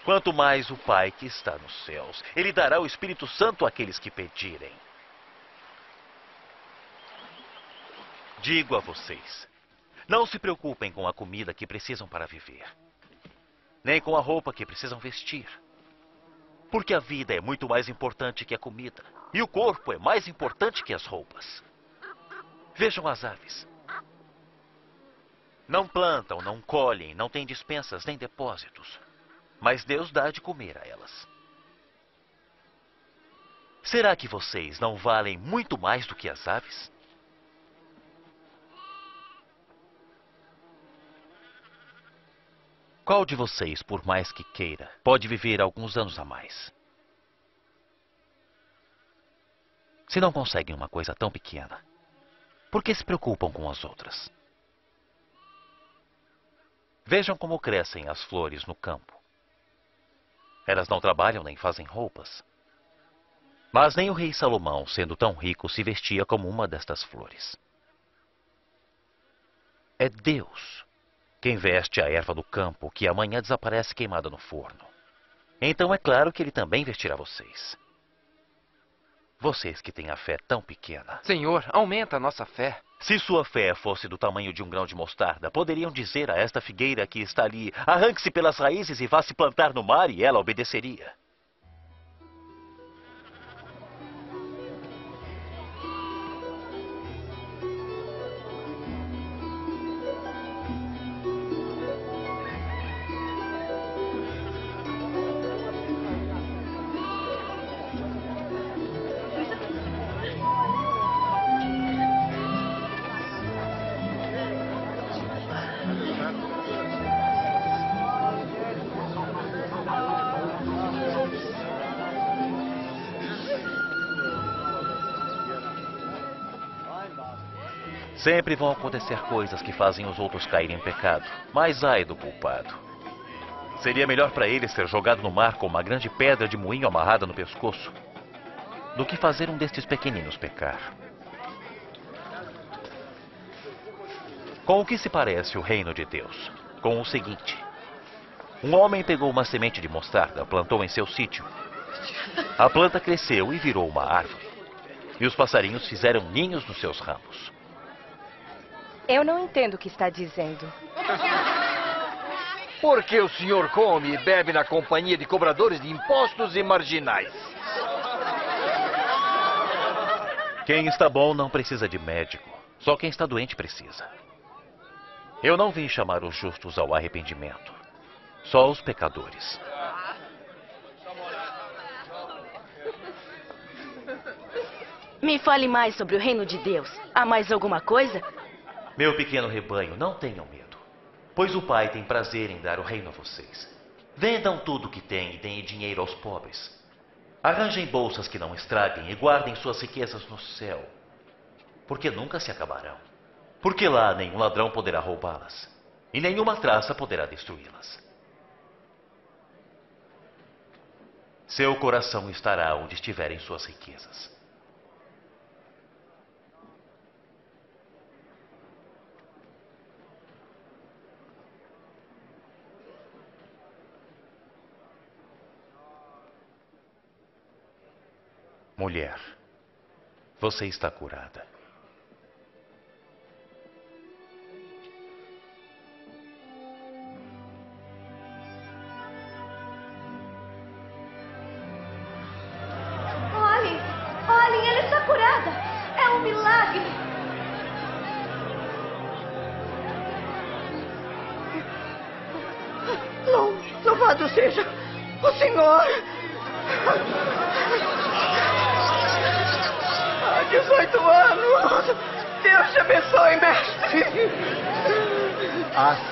Quanto mais o Pai que está nos céus, ele dará o Espírito Santo àqueles que pedirem. Digo a vocês: não se preocupem com a comida que precisam para viver nem com a roupa que precisam vestir. Porque a vida é muito mais importante que a comida, e o corpo é mais importante que as roupas. Vejam as aves. Não plantam, não colhem, não têm dispensas nem depósitos, mas Deus dá de comer a elas. Será que vocês não valem muito mais do que as aves? Qual de vocês, por mais que queira, pode viver alguns anos a mais? Se não conseguem uma coisa tão pequena, por que se preocupam com as outras? Vejam como crescem as flores no campo. Elas não trabalham nem fazem roupas. Mas nem o rei Salomão, sendo tão rico, se vestia como uma destas flores. É Deus quem veste a erva do campo, que amanhã desaparece queimada no forno. Então é claro que ele também vestirá vocês. Vocês que têm a fé tão pequena. Senhor, aumenta a nossa fé. Se sua fé fosse do tamanho de um grão de mostarda, poderiam dizer a esta figueira que está ali: arranque-se pelas raízes e vá se plantar no mar, e ela obedeceria. Sempre vão acontecer coisas que fazem os outros caírem em pecado, mas ai do culpado. Seria melhor para ele ser jogado no mar com uma grande pedra de moinho amarrada no pescoço, do que fazer um destes pequeninos pecar. Com o que se parece o reino de Deus? Com o seguinte: um homem pegou uma semente de mostarda, plantou em seu sítio. A planta cresceu e virou uma árvore. E os passarinhos fizeram ninhos nos seus ramos. Eu não entendo o que está dizendo. Porque o senhor come e bebe na companhia de cobradores de impostos e marginais. Quem está bom não precisa de médico. Só quem está doente precisa. Eu não vim chamar os justos ao arrependimento. Só os pecadores. Me fale mais sobre o reino de Deus. Há mais alguma coisa? Meu pequeno rebanho, não tenham medo. Pois o Pai tem prazer em dar o reino a vocês. Vendam tudo o que têm e deem dinheiro aos pobres. Arranjem bolsas que não estraguem e guardem suas riquezas no céu. Porque nunca se acabarão. Porque lá nenhum ladrão poderá roubá-las. E nenhuma traça poderá destruí-las. Seu coração estará onde estiverem suas riquezas. Mulher, você está curada.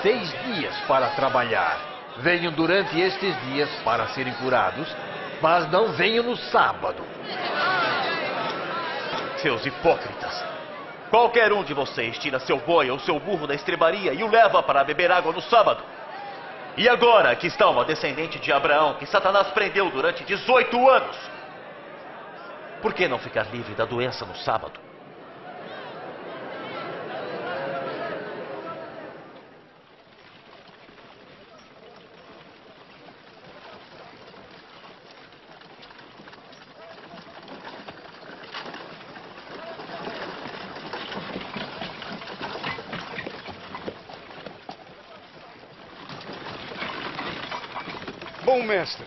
Seis dias para trabalhar. Venham durante estes dias para serem curados, mas não venham no sábado. Seus hipócritas! Qualquer um de vocês tira seu boi ou seu burro da estrebaria e o leva para beber água no sábado. E agora aqui está uma descendente de Abraão que Satanás prendeu durante 18 anos. Por que não ficar livre da doença no sábado? Bom mestre,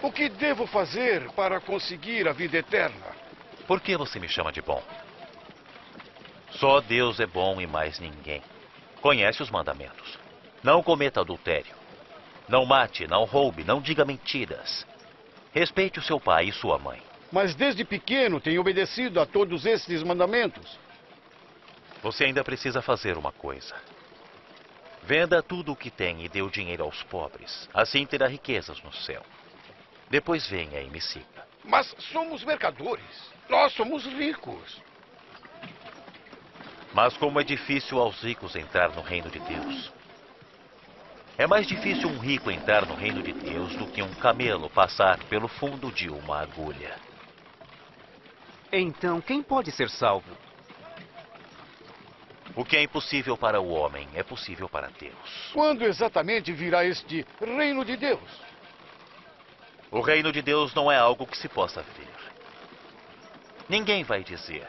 o que devo fazer para conseguir a vida eterna? Por que você me chama de bom? Só Deus é bom e mais ninguém. Conhece os mandamentos. Não cometa adultério. Não mate, não roube, não diga mentiras. Respeite o seu pai e sua mãe. Mas desde pequeno tenho obedecido a todos esses mandamentos. Você ainda precisa fazer uma coisa. Venda tudo o que tem e dê o dinheiro aos pobres. Assim terá riquezas no céu. Depois e me siga. Mas somos mercadores. Nós somos ricos. Mas como é difícil aos ricos entrar no reino de Deus. É mais difícil um rico entrar no reino de Deus do que um camelo passar pelo fundo de uma agulha. Então, quem pode ser salvo? O que é impossível para o homem é possível para Deus. Quando exatamente virá este reino de Deus? O reino de Deus não é algo que se possa ver. Ninguém vai dizer: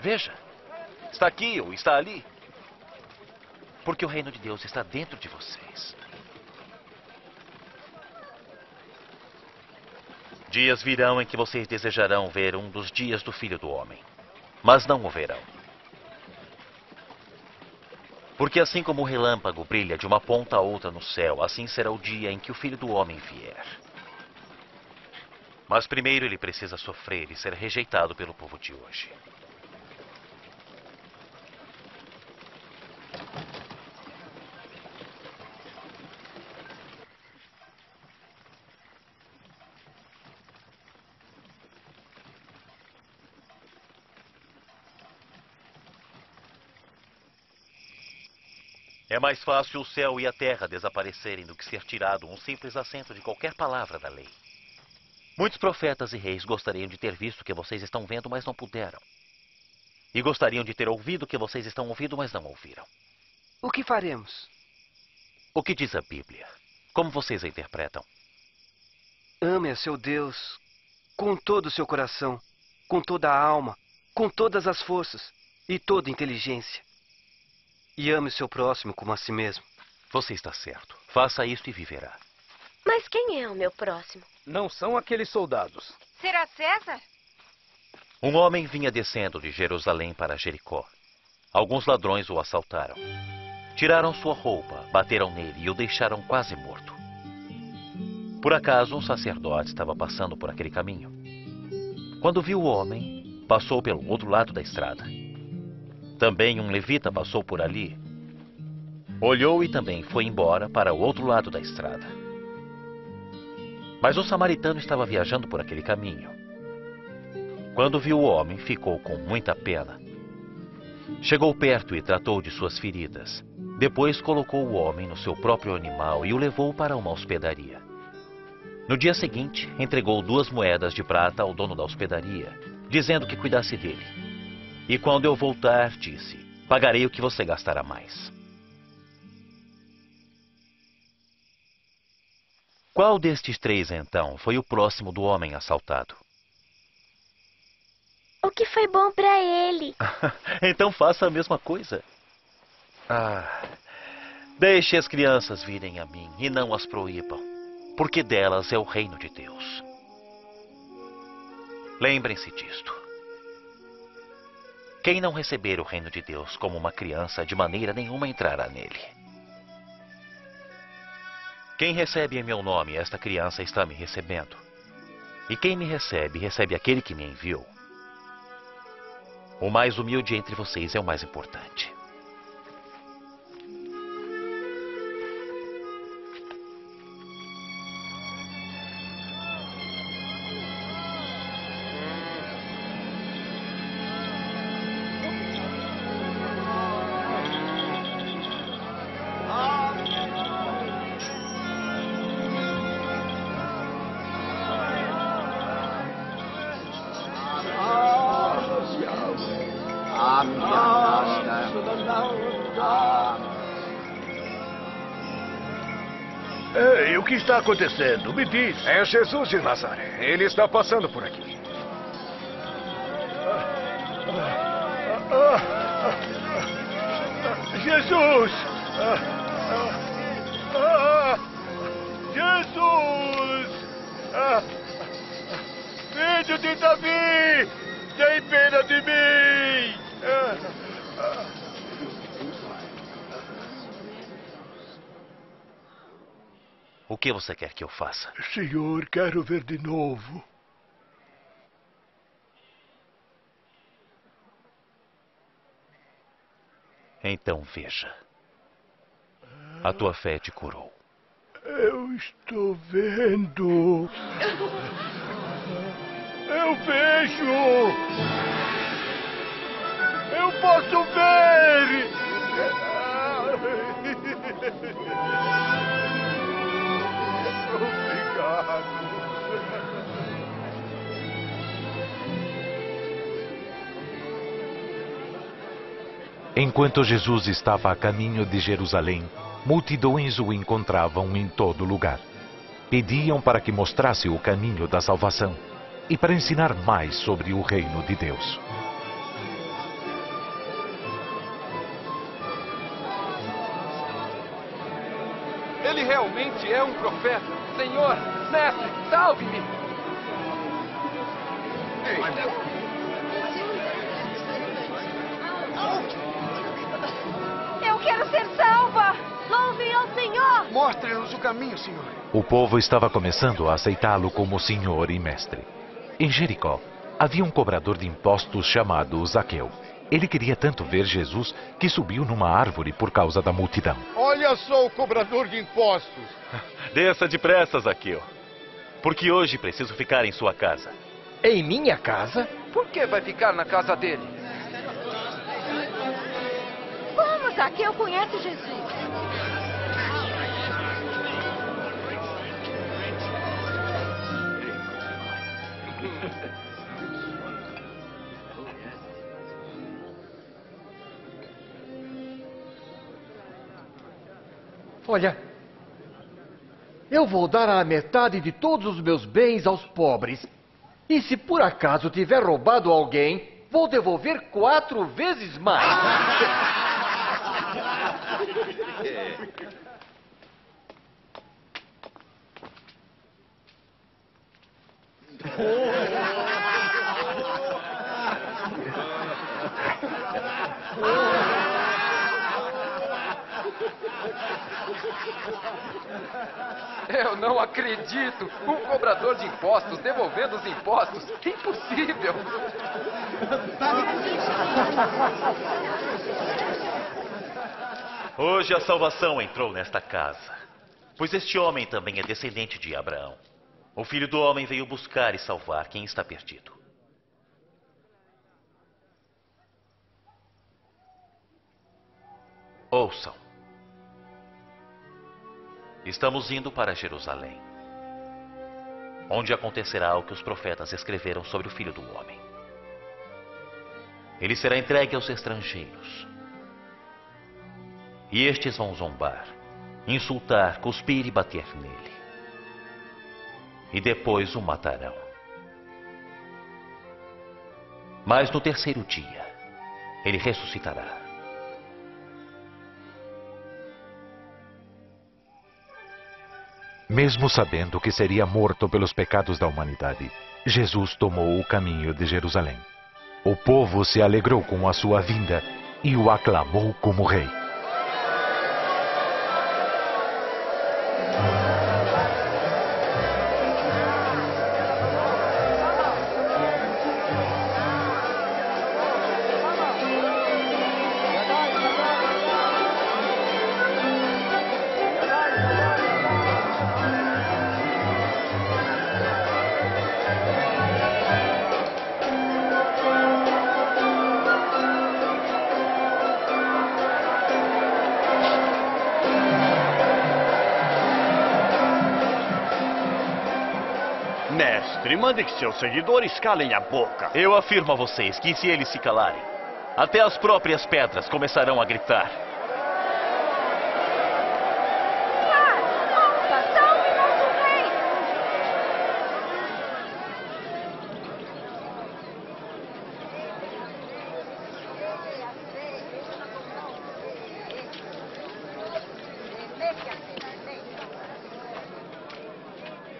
Veja, está aqui ou está ali. Porque o reino de Deus está dentro de vocês. Dias virão em que vocês desejarão ver um dos dias do Filho do Homem, mas não o verão. Porque assim como o relâmpago brilha de uma ponta a outra no céu, assim será o dia em que o Filho do Homem vier. Mas primeiro ele precisa sofrer e ser rejeitado pelo povo de hoje. É mais fácil o céu e a terra desaparecerem do que ser tirado um simples acento de qualquer palavra da lei. Muitos profetas e reis gostariam de ter visto o que vocês estão vendo, mas não puderam. E gostariam de ter ouvido o que vocês estão ouvindo, mas não ouviram. O que faremos? O que diz a Bíblia? Como vocês a interpretam? Ame a seu Deus com todo o seu coração, com toda a alma, com todas as forças e toda a inteligência. E ame o seu próximo como a si mesmo. Você está certo. Faça isto e viverá. Mas quem é o meu próximo? Não são aqueles soldados. Será César? Um homem vinha descendo de Jerusalém para Jericó. Alguns ladrões o assaltaram. Tiraram sua roupa, bateram nele e o deixaram quase morto. Por acaso, um sacerdote estava passando por aquele caminho. Quando viu o homem, passou pelo outro lado da estrada. Também um levita passou por ali. Olhou e também foi embora para o outro lado da estrada. Mas o samaritano estava viajando por aquele caminho. Quando viu o homem, ficou com muita pena. Chegou perto e tratou de suas feridas. Depois colocou o homem no seu próprio animal e o levou para uma hospedaria. No dia seguinte, entregou duas moedas de prata ao dono da hospedaria, dizendo que cuidasse dele. E quando eu voltar, disse: Pagarei o que você gastará mais. Qual destes três, então, foi o próximo do homem assaltado? O que foi bom para ele? então faça a mesma coisa. Ah, deixe as crianças virem a mim e não as proíbam, porque delas é o reino de Deus. Lembrem-se disto. Quem não receber o reino de Deus como uma criança, de maneira nenhuma entrará nele. Quem recebe em meu nome esta criança está me recebendo. E quem me recebe, recebe aquele que me enviou. O mais humilde entre vocês é o mais importante. Acontecendo? Me diz. É Jesus de Nazaré. Ele está passando por aqui. Jesus! Jesus! Filho de Davi! Que você quer que eu faça? Senhor, quero ver de novo. Então veja. A tua fé te curou. Eu estou vendo. Eu vejo. Eu posso ver. Enquanto Jesus estava a caminho de Jerusalém, multidões o encontravam em todo lugar. Pediam para que mostrasse o caminho da salvação e para ensinar mais sobre o reino de Deus. É um profeta. Senhor, mestre, salve-me! Eu quero ser salva! Louvem ao Senhor! Mostre-nos o caminho, Senhor. O povo estava começando a aceitá-lo como senhor e mestre. Em Jericó, havia um cobrador de impostos chamado Zaqueu. Ele queria tanto ver Jesus que subiu numa árvore por causa da multidão. Olha só o cobrador de impostos. Desça depressa, Zaqueu. Porque hoje preciso ficar em sua casa. Em minha casa? Por que vai ficar na casa dele? Como Zaqueu conhece Jesus? Olha, eu vou dar a metade de todos os meus bens aos pobres. E se por acaso tiver roubado alguém, vou devolver quatro vezes mais. Oh. Eu não acredito! Um cobrador de impostos devolvendo os impostos! Impossível! Hoje a salvação entrou nesta casa, pois este homem também é descendente de Abraão. O filho do homem veio buscar e salvar quem está perdido. Ouçam. Estamos indo para Jerusalém, onde acontecerá o que os profetas escreveram sobre o filho do homem. Ele será entregue aos estrangeiros. E estes vão zombar, insultar, cuspir e bater nele. E depois o matarão. Mas no terceiro dia, ele ressuscitará. Mesmo sabendo que seria morto pelos pecados da humanidade, Jesus tomou o caminho de Jerusalém. O povo se alegrou com a sua vinda e o aclamou como rei. Mestre, mande que seus seguidores calem a boca. Eu afirmo a vocês que se eles se calarem, até as próprias pedras começarão a gritar. Salve nosso rei!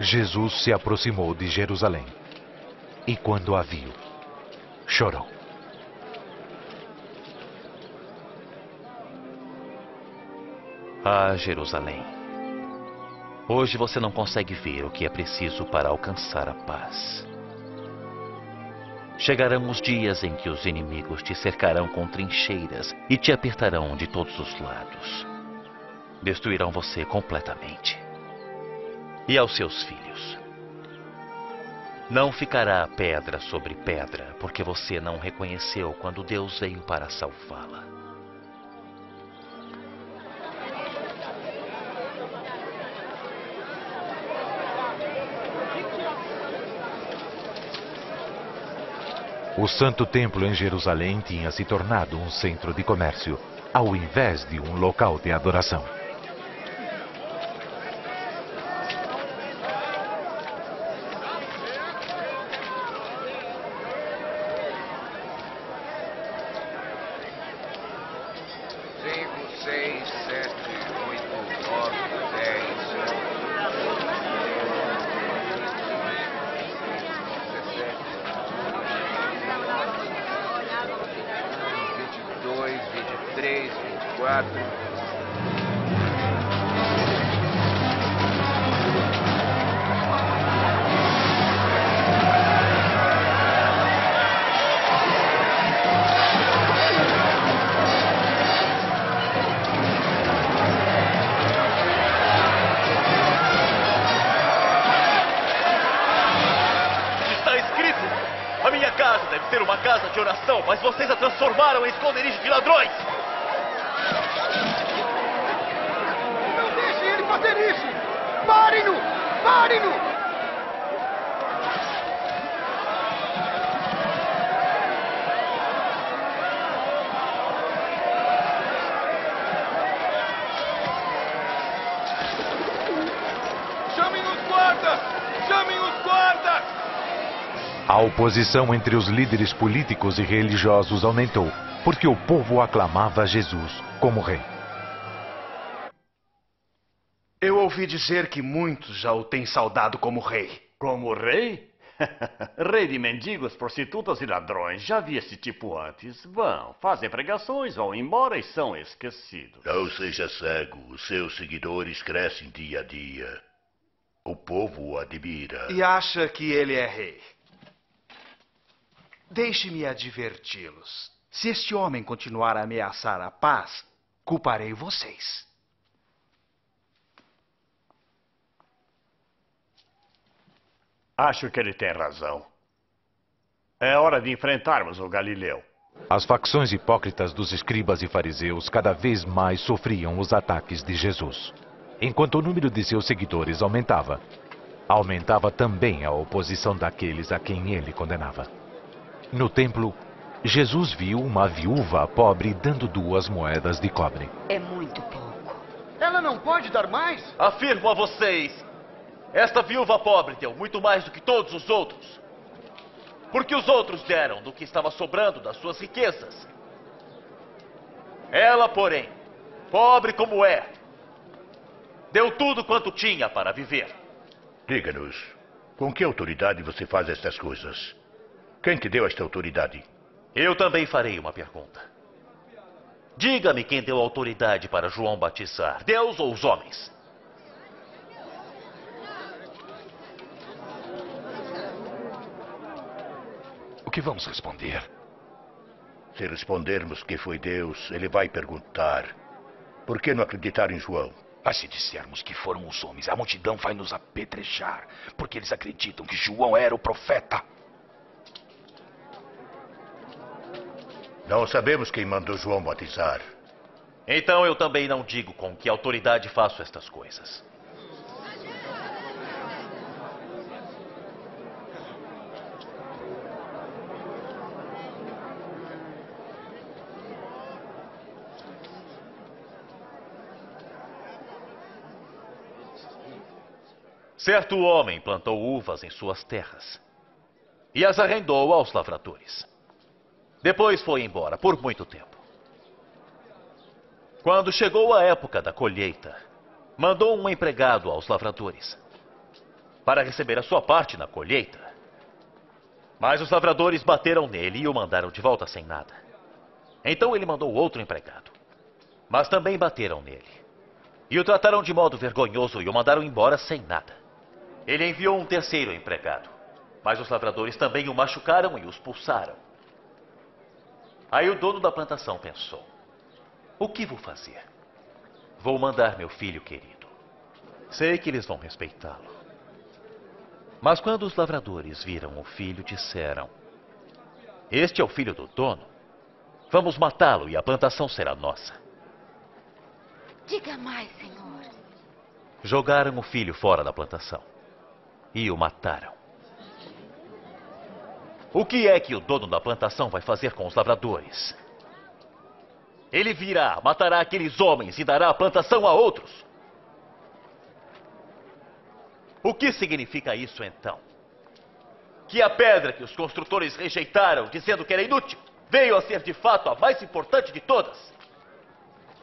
Jesus se aproximou de Jerusalém e, quando a viu, chorou. Ah, Jerusalém. Hoje você não consegue ver o que é preciso para alcançar a paz. Chegarão os dias em que os inimigos te cercarão com trincheiras e te apertarão de todos os lados. Destruirão você completamente. E aos seus filhos. Não ficará pedra sobre pedra, porque você não reconheceu quando Deus veio para salvá-la. O Santo Templo em Jerusalém tinha se tornado um centro de comércio, ao invés de um local de adoração. Oposição entre os líderes políticos e religiosos aumentou, porque o povo aclamava Jesus como rei. Eu ouvi dizer que muitos já o têm saudado como rei. Como rei? Rei de mendigos, prostitutas e ladrões. Já vi esse tipo antes. Vão, fazem pregações, vão embora e são esquecidos. Não seja cego. Os seus seguidores crescem dia a dia. O povo o admira. E acha que ele é rei. Deixe-me adverti-los. Se este homem continuar a ameaçar a paz, culparei vocês. Acho que ele tem razão. É hora de enfrentarmos o Galileu. As facções hipócritas dos escribas e fariseus cada vez mais sofriam os ataques de Jesus. Enquanto o número de seus seguidores aumentava, aumentava também a oposição daqueles a quem ele condenava. No templo, Jesus viu uma viúva pobre dando duas moedas de cobre. É muito pouco. Ela não pode dar mais? Afirmo a vocês: esta viúva pobre deu muito mais do que todos os outros. Porque os outros deram do que estava sobrando das suas riquezas. Ela, porém, pobre como é, deu tudo quanto tinha para viver. Diga-nos, com que autoridade você faz estas coisas? Quem te deu esta autoridade? Eu também farei uma pergunta. Diga-me quem deu autoridade para João batizar, Deus ou os homens? O que vamos responder? Se respondermos que foi Deus, ele vai perguntar: por que não acreditar em João? Mas se dissermos que foram os homens, a multidão vai nos apedrejar, porque eles acreditam que João era o profeta. Não sabemos quem mandou João batizar. Então eu também não digo com que autoridade faço estas coisas. Certo homem plantou uvas em suas terras e as arrendou aos lavradores. Depois foi embora por muito tempo. Quando chegou a época da colheita, mandou um empregado aos lavradores para receber a sua parte na colheita. Mas os lavradores bateram nele e o mandaram de volta sem nada. Então ele mandou outro empregado. Mas também bateram nele. E o trataram de modo vergonhoso e o mandaram embora sem nada. Ele enviou um terceiro empregado. Mas os lavradores também o machucaram e os pulsaram. Aí o dono da plantação pensou: O que vou fazer? Vou mandar meu filho querido. Sei que eles vão respeitá-lo. Mas quando os lavradores viram o filho, disseram: Este é o filho do dono. Vamos matá-lo e a plantação será nossa. Diga mais, senhor. Jogaram o filho fora da plantação e o mataram. O que é que o dono da plantação vai fazer com os lavradores? Ele virá, matará aqueles homens e dará a plantação a outros. O que significa isso então? Que a pedra que os construtores rejeitaram, dizendo que era inútil, veio a ser de fato a mais importante de todas.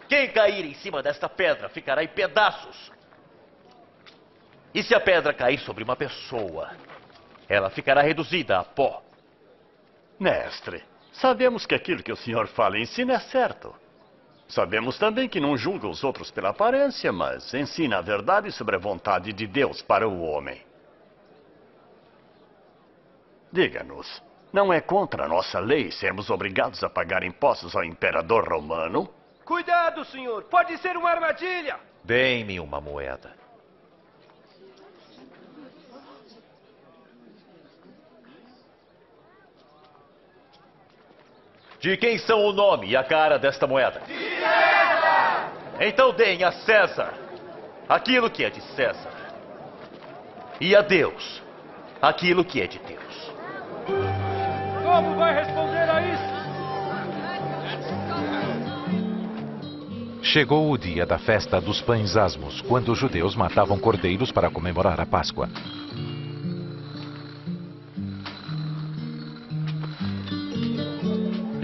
Quem cair em cima desta pedra ficará em pedaços. E se a pedra cair sobre uma pessoa, ela ficará reduzida a pó. Mestre, sabemos que aquilo que o senhor fala e ensina é certo. Sabemos também que não julga os outros pela aparência, mas ensina a verdade sobre a vontade de Deus para o homem. Diga-nos, não é contra a nossa lei sermos obrigados a pagar impostos ao imperador romano? Cuidado, senhor! Pode ser uma armadilha! Deem-me uma moeda. De quem são o nome e a cara desta moeda? De César! Então deem a César aquilo que é de César. E a Deus aquilo que é de Deus. Como vai responder a isso? Chegou o dia da festa dos pães asmos, quando os judeus matavam cordeiros para comemorar a Páscoa.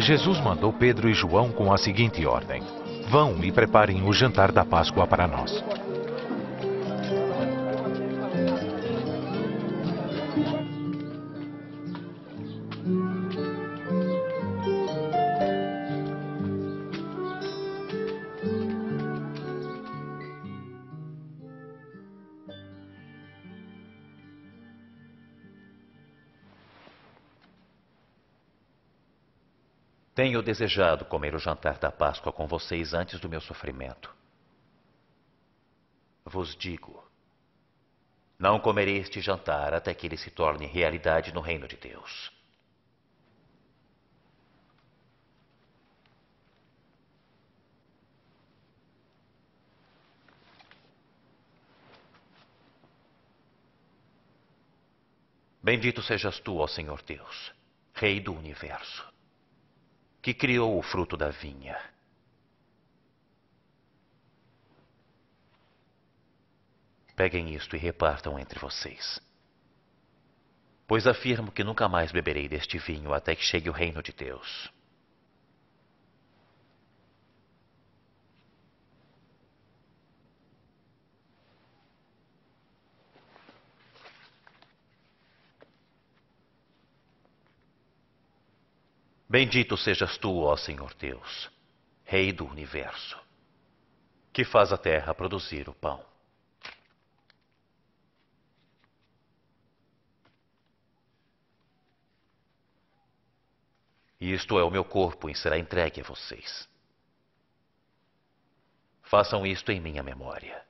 Jesus mandou Pedro e João com a seguinte ordem: Vão e preparem o jantar da Páscoa para nós. Desejado comer o jantar da Páscoa com vocês antes do meu sofrimento. Vos digo: não comerei este jantar até que ele se torne realidade no reino de Deus. Bendito sejas tu, ó Senhor Deus, Rei do universo, que criou o fruto da vinha. Peguem isto e repartam entre vocês. Pois afirmo que nunca mais beberei deste vinho até que chegue o reino de Deus. Bendito sejas tu, ó Senhor Deus, Rei do universo, que faz a terra produzir o pão. Isto é o meu corpo e será entregue a vocês. Façam isto em minha memória.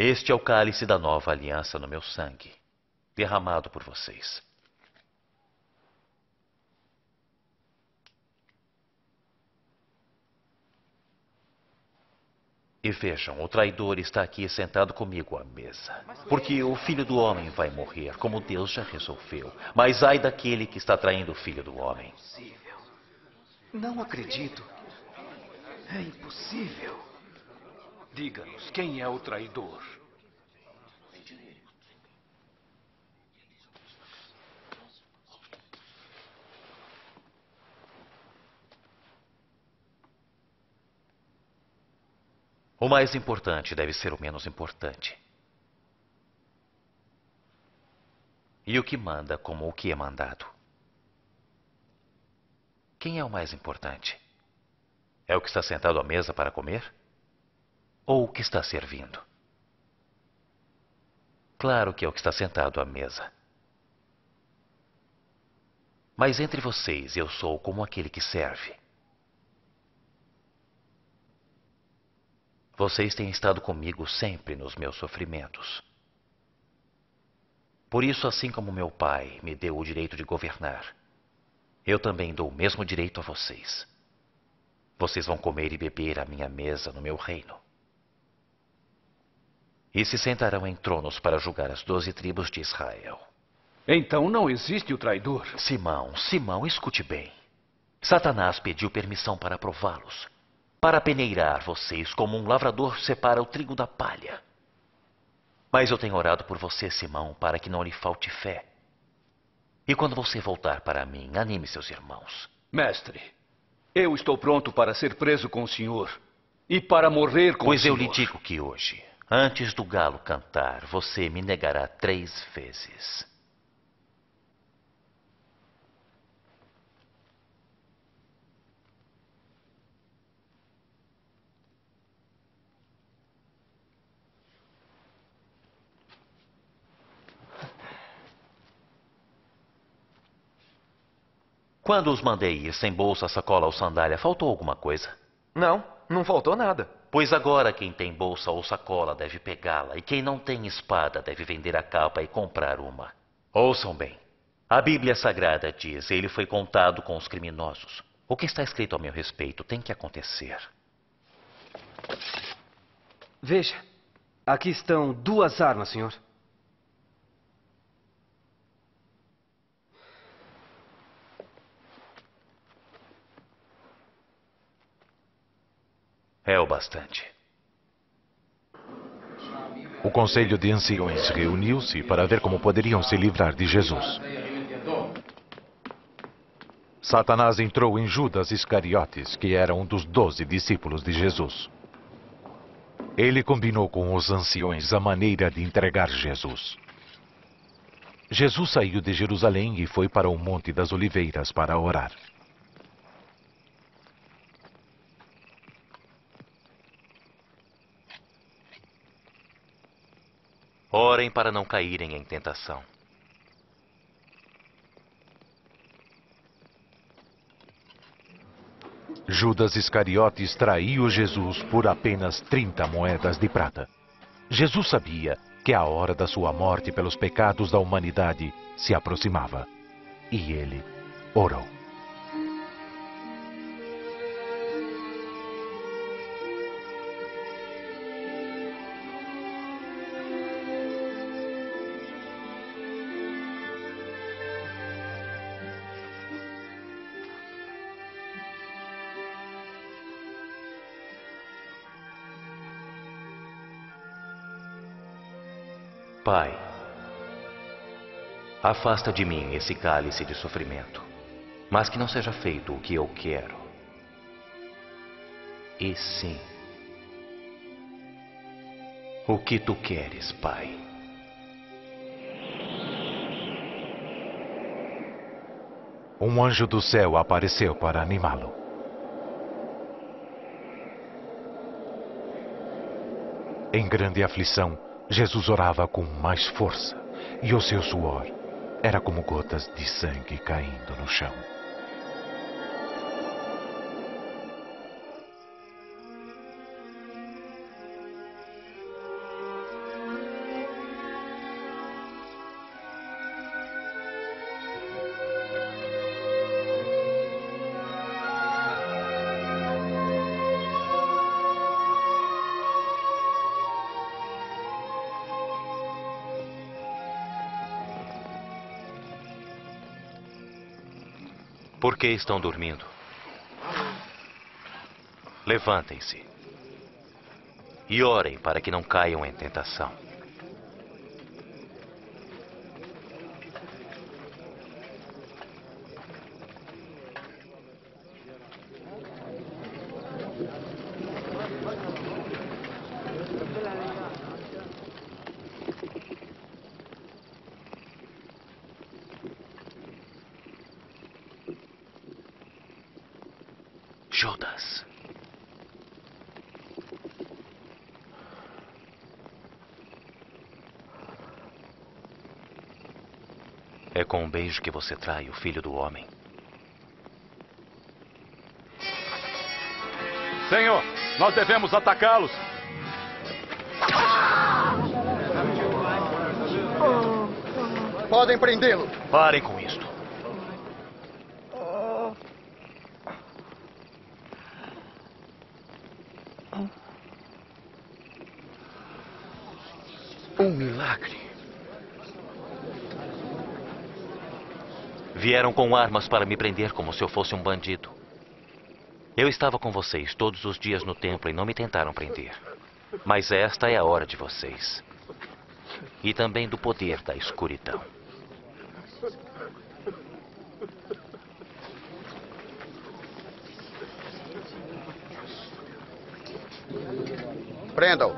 Este é o cálice da nova aliança no meu sangue, derramado por vocês. E vejam, o traidor está aqui sentado comigo à mesa. Porque o filho do homem vai morrer, como Deus já resolveu. Mas ai daquele que está traindo o filho do homem. Não acredito. É impossível. Diga-nos quem é o traidor. O mais importante deve ser o menos importante. E o que manda como o que é mandado. Quem é o mais importante? É o que está sentado à mesa para comer? Ou o que está servindo? Claro que é o que está sentado à mesa. Mas entre vocês eu sou como aquele que serve. Vocês têm estado comigo sempre nos meus sofrimentos. Por isso, assim como meu pai me deu o direito de governar, eu também dou o mesmo direito a vocês. Vocês vão comer e beber à minha mesa no meu reino e se sentarão em tronos para julgar as doze tribos de Israel. Então não existe o traidor. Simão, Simão, escute bem. Satanás pediu permissão para prová-los, para peneirar vocês como um lavrador separa o trigo da palha. Mas eu tenho orado por você, Simão, para que não lhe falte fé. E quando você voltar para mim, anime seus irmãos. Mestre, eu estou pronto para ser preso com o senhor e para morrer com pois o senhor. Pois eu lhe digo que hoje, Antes do galo cantar, você me negará três vezes. Quando os mandei ir sem bolsa, sacola ou sandália, faltou alguma coisa? Não, não faltou nada. Pois agora quem tem bolsa ou sacola deve pegá-la, e quem não tem espada deve vender a capa e comprar uma. Ouçam bem. A Bíblia Sagrada diz: Ele foi contado com os criminosos. O que está escrito a meu respeito tem que acontecer. Veja, aqui estão duas armas, senhor. É o bastante. O conselho de anciões reuniu-se para ver como poderiam se livrar de Jesus. Satanás entrou em Judas Iscariotes, que era um dos doze discípulos de Jesus. Ele combinou com os anciões a maneira de entregar Jesus. Jesus saiu de Jerusalém e foi para o Monte das Oliveiras para orar. Orem para não caírem em tentação. Judas Iscariotes traiu Jesus por apenas 30 moedas de prata. Jesus sabia que a hora da sua morte pelos pecados da humanidade se aproximava. E ele orou. Pai, afasta de mim esse cálice de sofrimento, mas que não seja feito o que eu quero. E sim, o que tu queres, Pai. Um anjo do céu apareceu para animá-lo. Em grande aflição, Jesus orava com mais força e o seu suor era como gotas de sangue caindo no chão. Por que estão dormindo? Levantem-se e orem para que não caiam em tentação. Judas. Beijo que você trai o filho do homem. Senhor, nós devemos atacá-los. Podem prendê-lo. Parem com isto. Um milagre. Vieram com armas para me prender como se eu fosse um bandido. Eu estava com vocês todos os dias no templo e não me tentaram prender. Mas esta é a hora de vocês. E também do poder da escuridão. Prendam.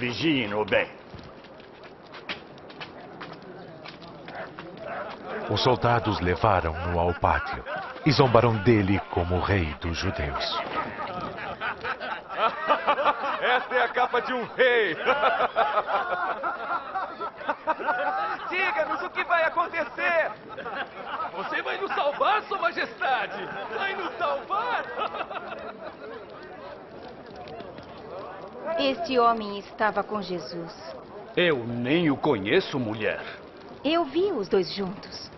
Vigiem-no bem. Os soldados levaram-no ao pátio e zombaram dele como o rei dos judeus. Esta é a capa de um rei. Diga-nos o que vai acontecer. Você vai nos salvar, Sua Majestade? Vai nos salvar? Este homem estava com Jesus. Eu nem o conheço, mulher. Eu vi os dois juntos.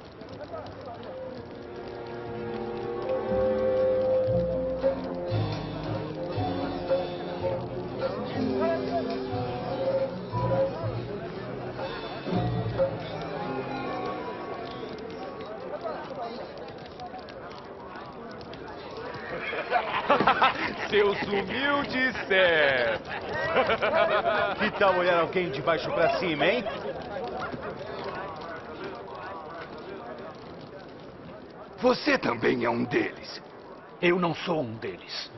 Tal olhar alguém de baixo pra cima, hein? Você também é um deles. Eu não sou um deles.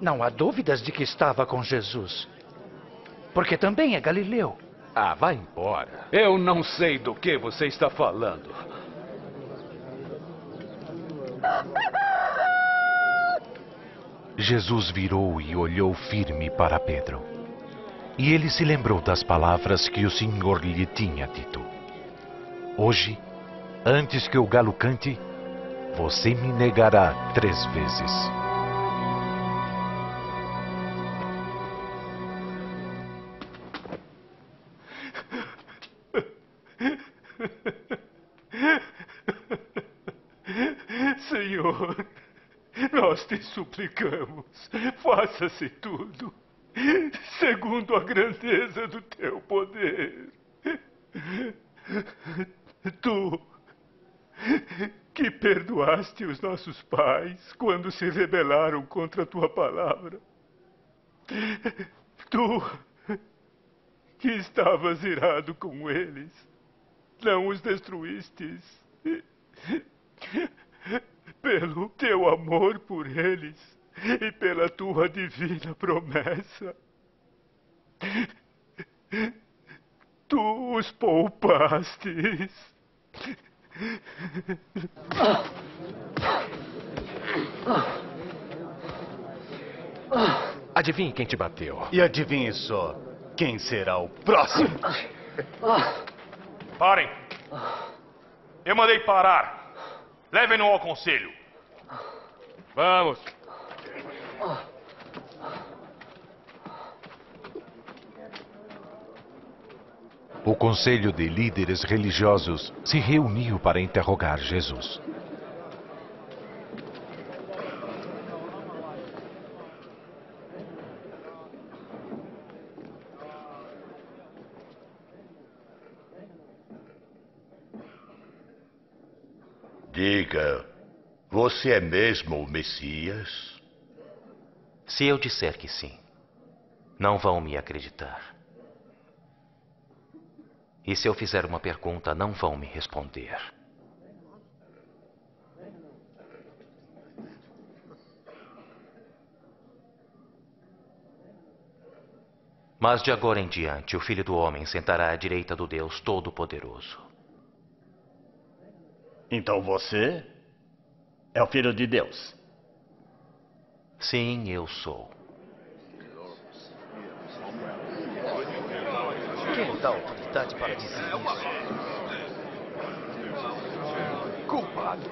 Não há dúvidas de que estava com Jesus. Porque também é galileu. Ah, vá embora. Eu não sei do que você está falando. Jesus virou e olhou firme para Pedro. E ele se lembrou das palavras que o Senhor lhe tinha dito. Hoje, antes que o galo cante, você me negará três vezes. Suplicamos, faça-se tudo, segundo a grandeza do teu poder. Tu, que perdoaste os nossos pais quando se rebelaram contra a tua palavra. Tu, que estavas irado com eles, não os destruístes. Pelo teu amor por eles e pela tua divina promessa, tu os poupastes. Adivinhe quem te bateu. E adivinhe só, quem será o próximo? Parem! Eu mandei parar. Levem-no ao conselho. Vamos. O conselho de líderes religiosos se reuniu para interrogar Jesus. Diga, você é mesmo o Messias? Se eu disser que sim, não vão me acreditar. E se eu fizer uma pergunta, não vão me responder. Mas de agora em diante, o Filho do Homem sentará à direita do Deus Todo-Poderoso. Então você é o Filho de Deus? Sim, eu sou. Quem dá autoridade para dizer isso? Culpado.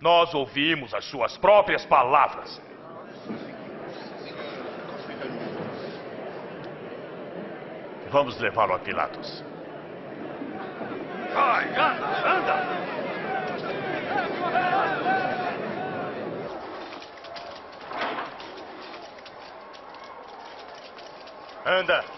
Nós ouvimos as suas próprias palavras. Vamos levá-lo a Pilatos. 看一看等等。等等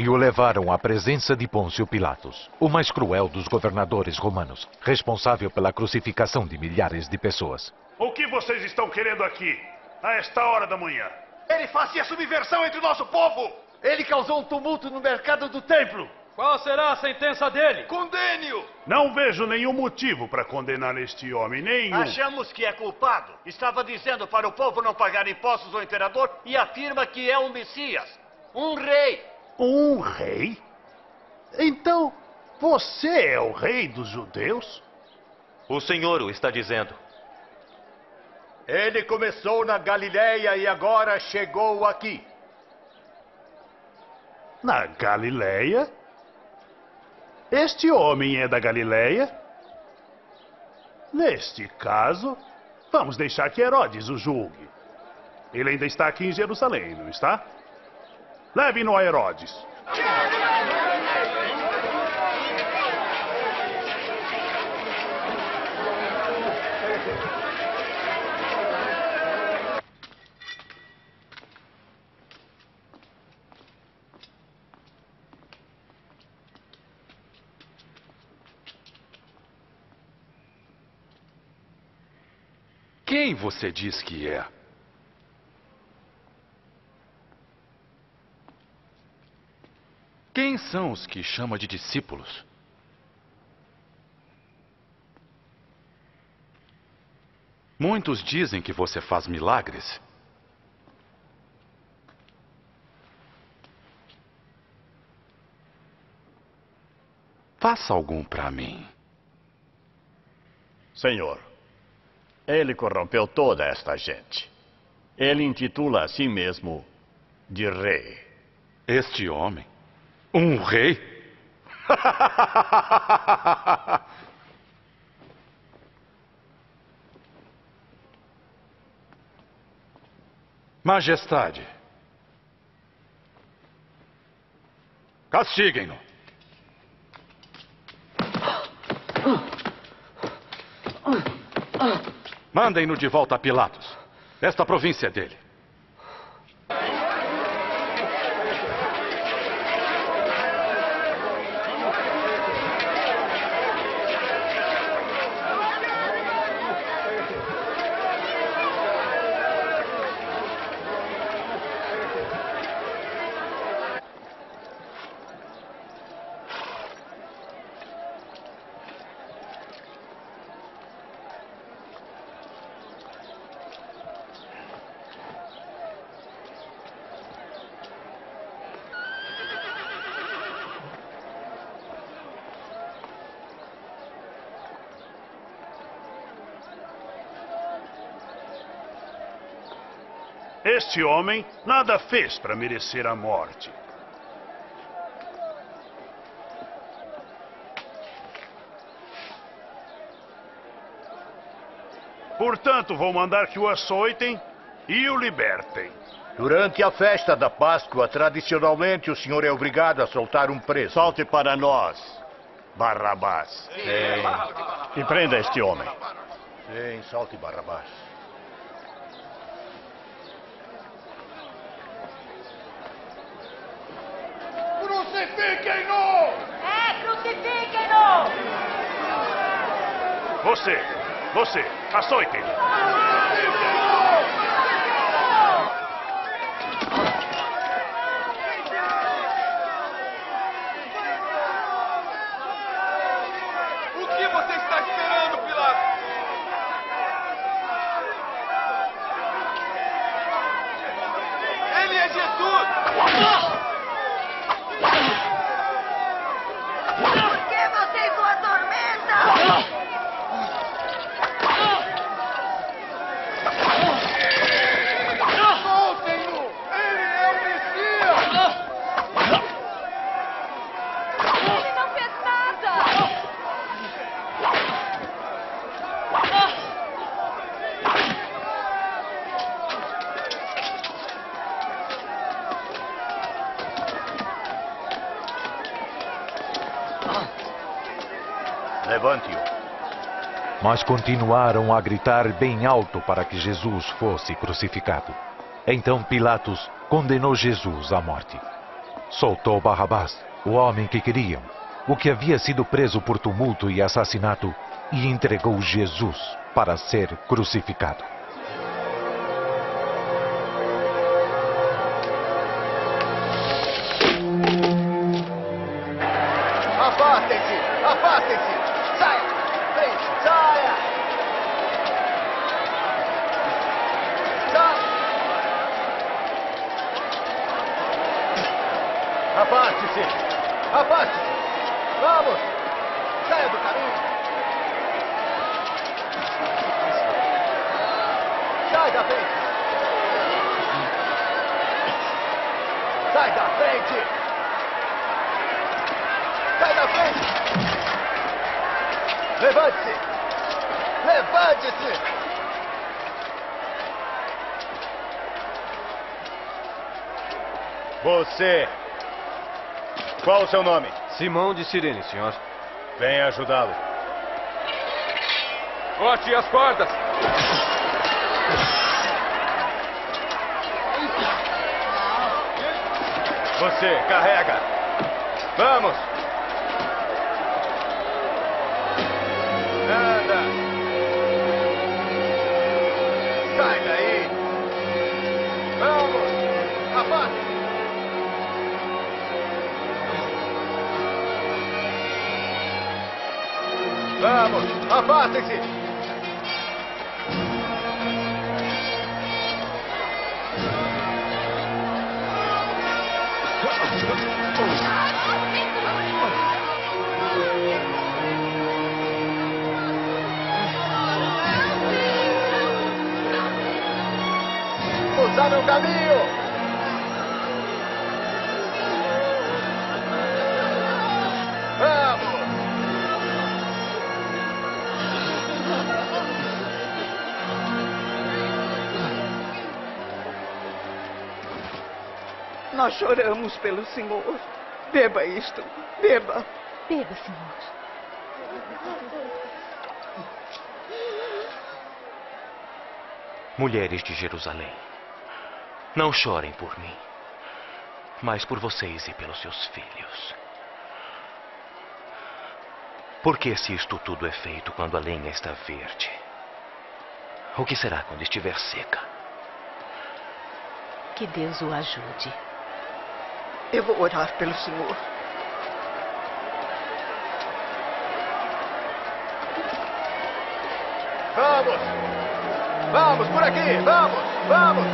E o levaram à presença de Pôncio Pilatos, o mais cruel dos governadores romanos, responsável pela crucificação de milhares de pessoas. O que vocês estão querendo aqui, a esta hora da manhã? Ele fazia subversão entre o nosso povo! Ele causou um tumulto no mercado do templo! Qual será a sentença dele? Condene-o! Não vejo nenhum motivo para condenar este homem, nenhum. Achamos que é culpado. Estava dizendo para o povo não pagar impostos ao imperador e afirma que é um Messias. Um rei. Um rei? Então, você é o rei dos judeus? O senhor o está dizendo. Ele começou na Galiléia e agora chegou aqui. Na Galiléia? Este homem é da Galiléia? Neste caso, vamos deixar que Herodes o julgue. Ele ainda está aqui em Jerusalém, não está? Leve-no a Herodes. Quem você diz que é? Quem são os que chama de discípulos? Muitos dizem que você faz milagres. Faça algum para mim. Senhor, ele corrompeu toda esta gente. Ele intitula a si mesmo de rei. Este homem? Um rei? Majestade, castiguem-no. Mandem-no de volta a Pilatos. Esta província é dele. Este homem nada fez para merecer a morte. Portanto, vou mandar que o açoitem e o libertem. Durante a festa da Páscoa, tradicionalmente o senhor é obrigado a soltar um preso. Solte para nós, Barrabás. Sim. E prenda este homem. Sim, solte Barrabás. Você, você, açoitem-no. O que você está esperando, Pilatos? Ele é Jesus! Por que vocês o atormentam? Soltem-no! Ele é o Messias! Ele não fez nada! Levante-o. Mas continuaram a gritar bem alto para que Jesus fosse crucificado. Então Pilatos condenou Jesus à morte. Soltou Barrabás, o homem que queriam, o que havia sido preso por tumulto e assassinato, e entregou Jesus para ser crucificado. Você. Qual o seu nome? Simão de Sirene, senhor. Venha ajudá-lo. Corte as cordas! Você, carrega. Vamos. Alexi. Choramos pelo senhor. Beba isto. Beba. Beba, senhor. Mulheres de Jerusalém, não chorem por mim, mas por vocês e pelos seus filhos. Porque se isto tudo é feito quando a lenha está verde, o que será quando estiver seca? Que Deus o ajude. Eu vou orar pelo senhor. Vamos! Vamos, por aqui! Vamos! Vamos!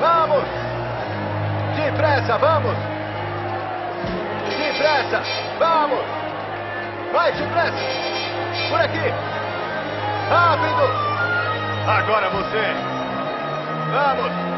Vamos! Depressa, vamos! Depressa! Vamos! Vai, depressa! Por aqui! Rápido! Agora você! Vamos!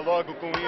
Logo com isso.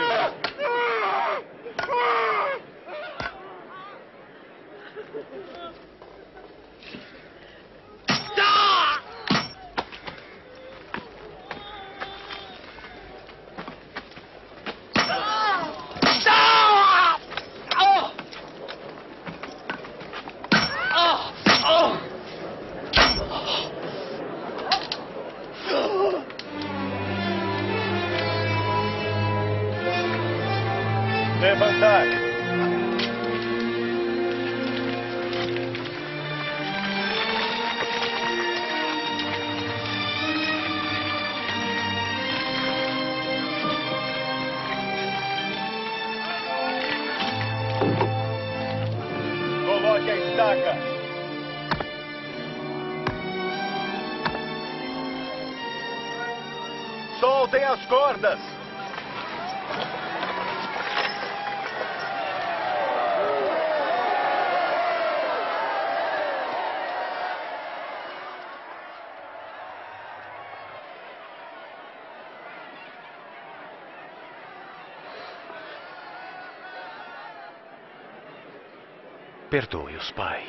Perdoe-os, pai.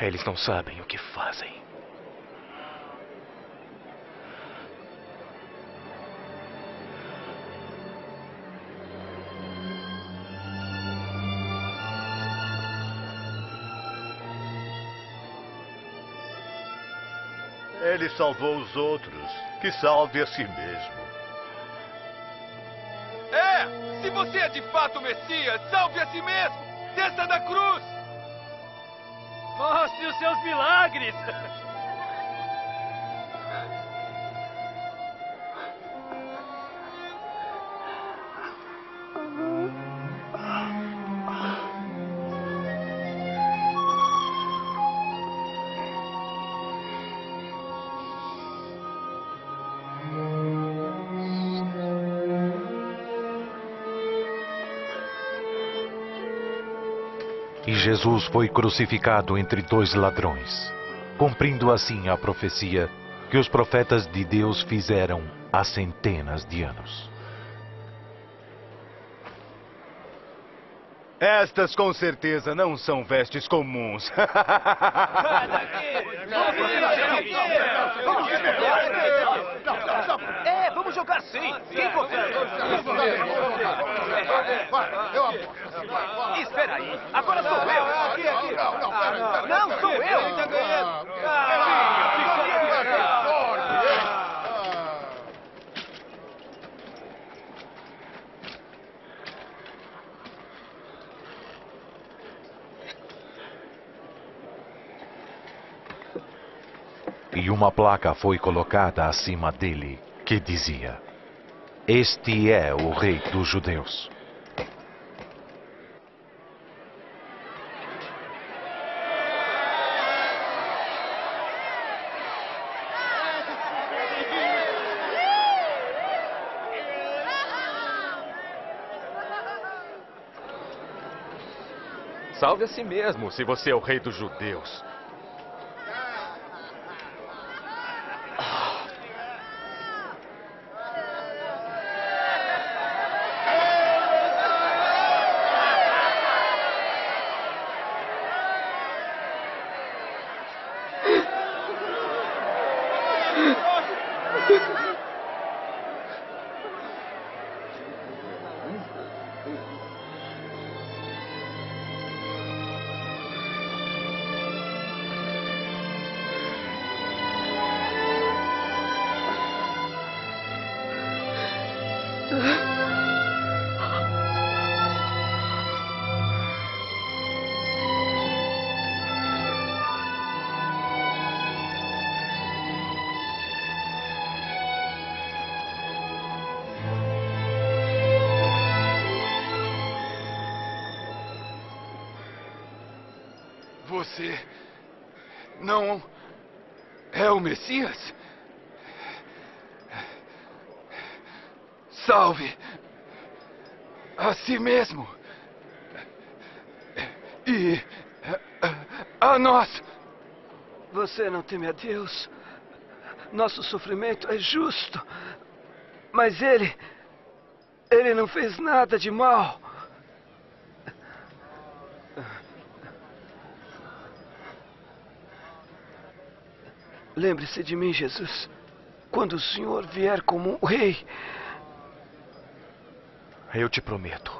Eles não sabem o que fazem. Ele salvou os outros. Que salve a si mesmo. De fato Messias, salve a si mesmo! Desça da cruz! Mostre os seus milagres! E Jesus foi crucificado entre dois ladrões, cumprindo assim a profecia que os profetas de Deus fizeram há centenas de anos. Estas com certeza não são vestes comuns. É, jogar sim. Quem consegue? Espera aí. Agora sou eu. Aqui, aqui. Não, sou eu. E uma placa foi colocada acima dele que dizia: Este é o Rei dos Judeus. Salve a si mesmo, se você é o rei dos judeus. Teme a Deus? Nosso sofrimento é justo. Mas ele. Ele não fez nada de mal. Lembre-se de mim, Jesus. Quando o Senhor vier como um rei. Eu te prometo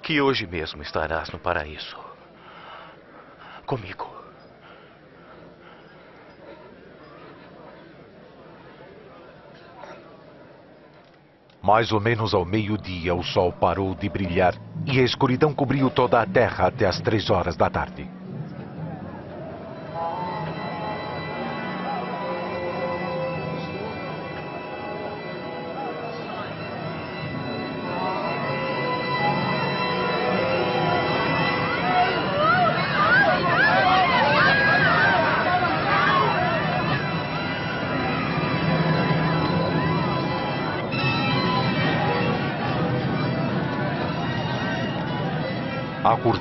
que hoje mesmo estarás no paraíso comigo. Mais ou menos ao meio-dia, o sol parou de brilhar e a escuridão cobriu toda a terra até as três horas da tarde.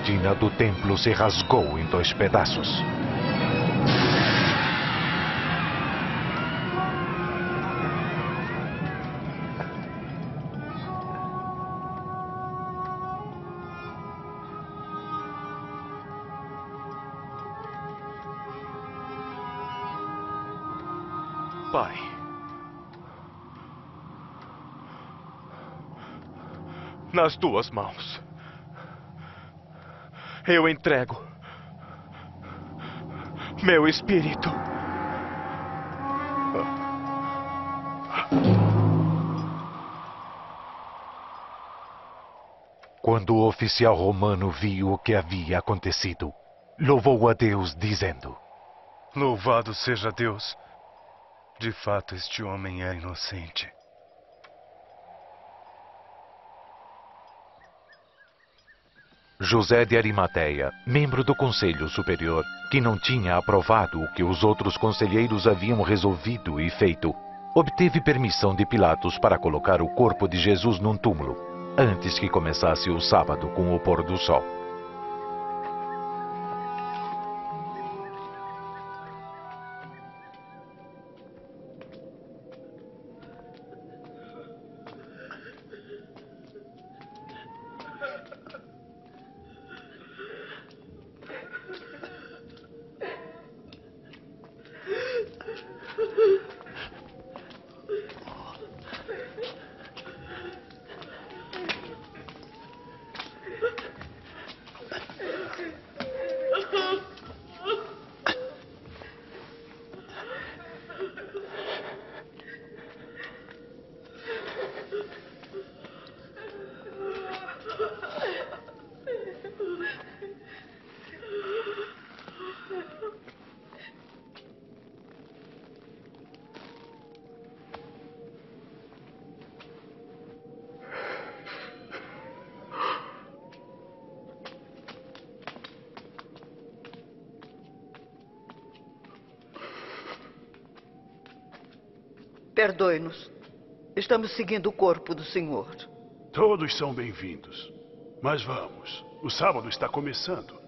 Cortina do templo se rasgou em dois pedaços. Pai. Nas tuas mãos. Eu entrego meu espírito. Quando o oficial romano viu o que havia acontecido, louvou a Deus, dizendo: Louvado seja Deus. De fato, este homem é inocente. José de Arimateia, membro do Conselho Superior, que não tinha aprovado o que os outros conselheiros haviam resolvido e feito, obteve permissão de Pilatos para colocar o corpo de Jesus num túmulo. antes que começasse o sábado com o pôr do sol. Seguindo o corpo do Senhor. Todos são bem-vindos. Mas vamos. O sábado está começando.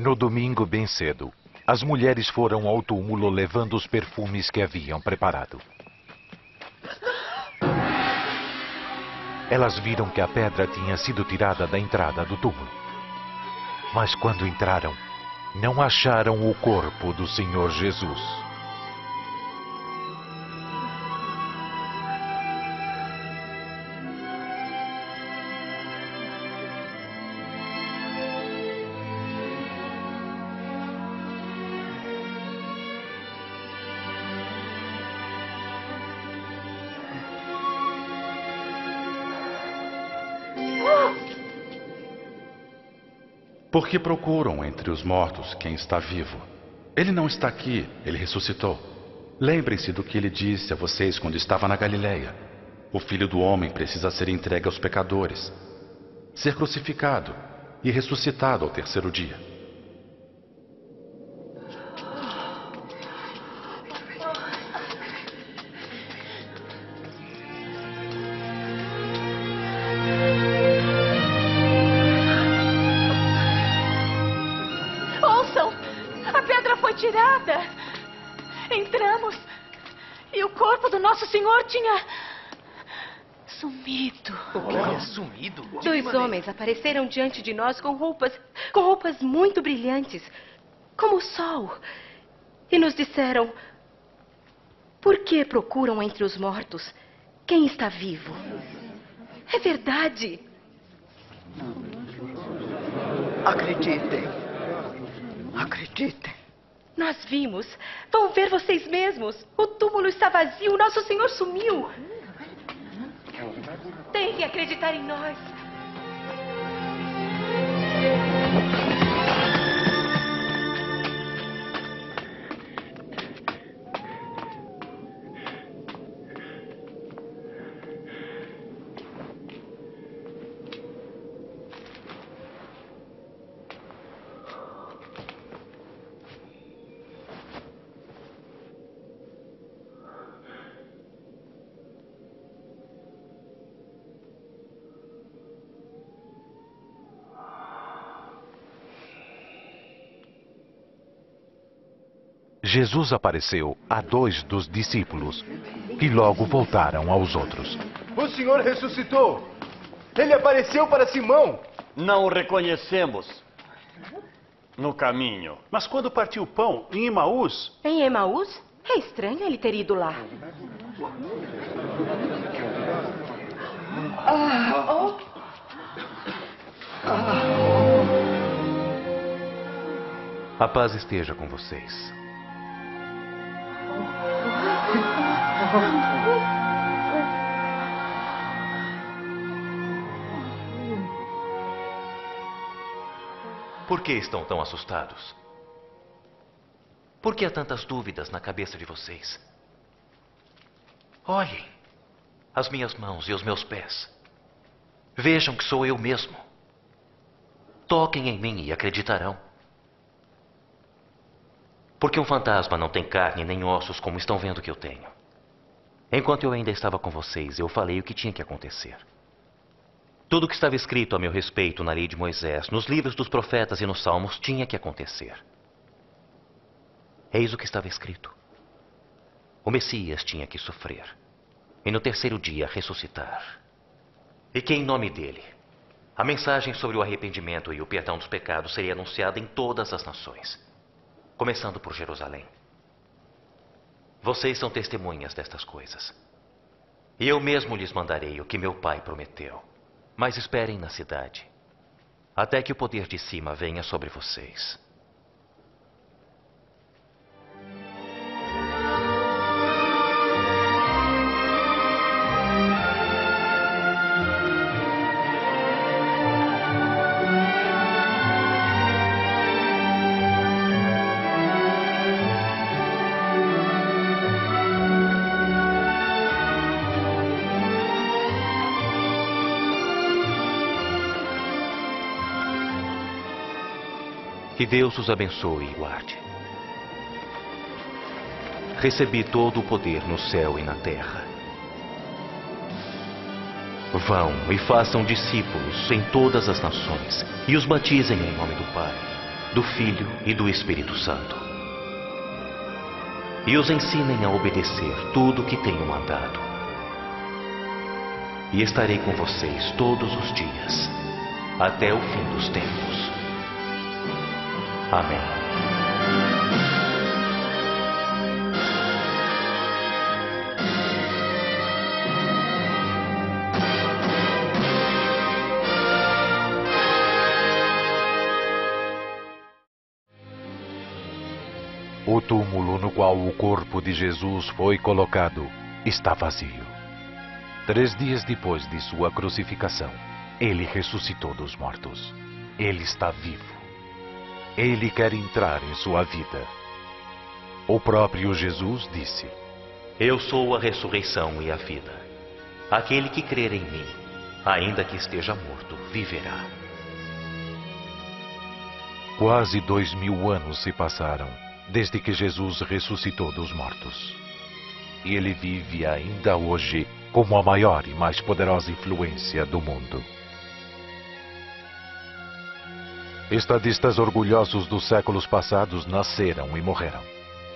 No domingo, bem cedo, as mulheres foram ao túmulo levando os perfumes que haviam preparado. Elas viram que a pedra tinha sido tirada da entrada do túmulo. Mas quando entraram, não acharam o corpo do Senhor Jesus. Por que procuram entre os mortos quem está vivo? Ele não está aqui, ele ressuscitou. Lembrem-se do que ele disse a vocês quando estava na Galileia. O filho do homem precisa ser entregue aos pecadores, ser crucificado e ressuscitado ao terceiro dia. Apareceram diante de nós com roupas, com roupas muito brilhantes, como o sol, e nos disseram: Por que procuram entre os mortos quem está vivo? É verdade. Acreditem. Acreditem. Nós vimos. Vão ver vocês mesmos. O túmulo está vazio. Nosso Senhor sumiu. Tem que acreditar em nós. Jesus apareceu a dois dos discípulos, que logo voltaram aos outros. O Senhor ressuscitou. Ele apareceu para Simão. Não o reconhecemos. No caminho. Mas quando partiu o pão em Emaús, Em Emaús? É estranho ele ter ido lá. Ah, oh. A paz esteja com vocês. Por que estão tão assustados? Por que há tantas dúvidas na cabeça de vocês? Olhem as minhas mãos e os meus pés. Vejam que sou eu mesmo. Toquem em mim e acreditarão. Porque um fantasma não tem carne nem ossos como estão vendo que eu tenho. Enquanto eu ainda estava com vocês, eu falei o que tinha que acontecer. Tudo o que estava escrito a meu respeito na lei de Moisés, nos livros dos profetas e nos salmos tinha que acontecer. Eis o que estava escrito. O Messias tinha que sofrer e no terceiro dia ressuscitar. E que em nome dele, a mensagem sobre o arrependimento e o perdão dos pecados seria anunciada em todas as nações, começando por Jerusalém. Vocês são testemunhas destas coisas. E eu mesmo lhes mandarei o que meu pai prometeu. Mas esperem na cidade, até que o poder de cima venha sobre vocês. Que Deus os abençoe e guarde. Recebi todo o poder no céu e na terra. Vão e façam discípulos em todas as nações e os batizem em nome do Pai, do Filho e do Espírito Santo. E os ensinem a obedecer tudo o que tenho mandado. E estarei com vocês todos os dias, até o fim dos tempos. Amém. O túmulo no qual o corpo de Jesus foi colocado está vazio. Três dias depois de sua crucificação, ele ressuscitou dos mortos. Ele está vivo. Ele quer entrar em sua vida. O próprio Jesus disse: Eu sou a ressurreição e a vida. Aquele que crer em mim, ainda que esteja morto, viverá. Quase dois mil anos se passaram desde que Jesus ressuscitou dos mortos. E ele vive ainda hoje como a maior e mais poderosa influência do mundo. Estadistas orgulhosos dos séculos passados nasceram e morreram.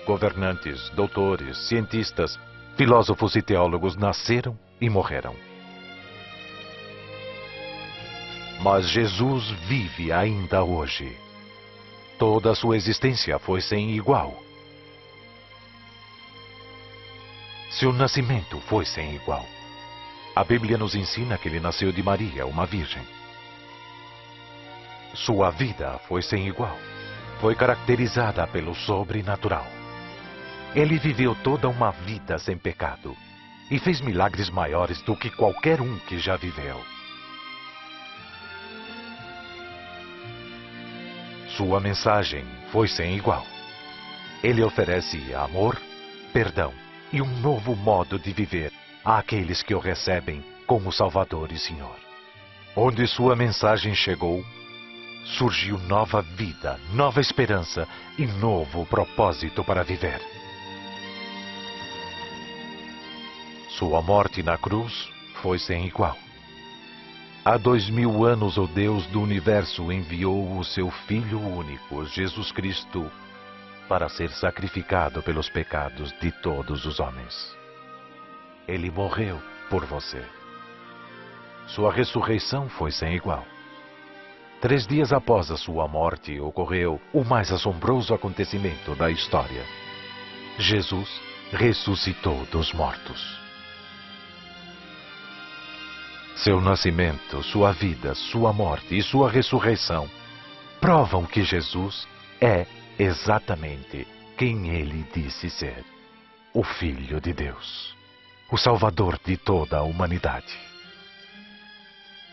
Governantes, doutores, cientistas, filósofos e teólogos nasceram e morreram. Mas Jesus vive ainda hoje. Toda a sua existência foi sem igual. Seu nascimento foi sem igual. A Bíblia nos ensina que ele nasceu de Maria, uma virgem. Sua vida foi sem igual. Foi caracterizada pelo sobrenatural. Ele viveu toda uma vida sem pecado e fez milagres maiores do que qualquer um que já viveu. Sua mensagem foi sem igual. Ele oferece amor, perdão e um novo modo de viver àqueles que o recebem como Salvador e Senhor. Onde sua mensagem chegou, surgiu nova vida, nova esperança e novo propósito para viver. Sua morte na cruz foi sem igual. Há dois mil anos o Deus do universo enviou o seu Filho único, Jesus Cristo, para ser sacrificado pelos pecados de todos os homens. Ele morreu por você. Sua ressurreição foi sem igual. Três dias após a sua morte, ocorreu o mais assombroso acontecimento da história. Jesus ressuscitou dos mortos. Seu nascimento, sua vida, sua morte e sua ressurreição provam que Jesus é exatamente quem ele disse ser: o Filho de Deus, o Salvador de toda a humanidade.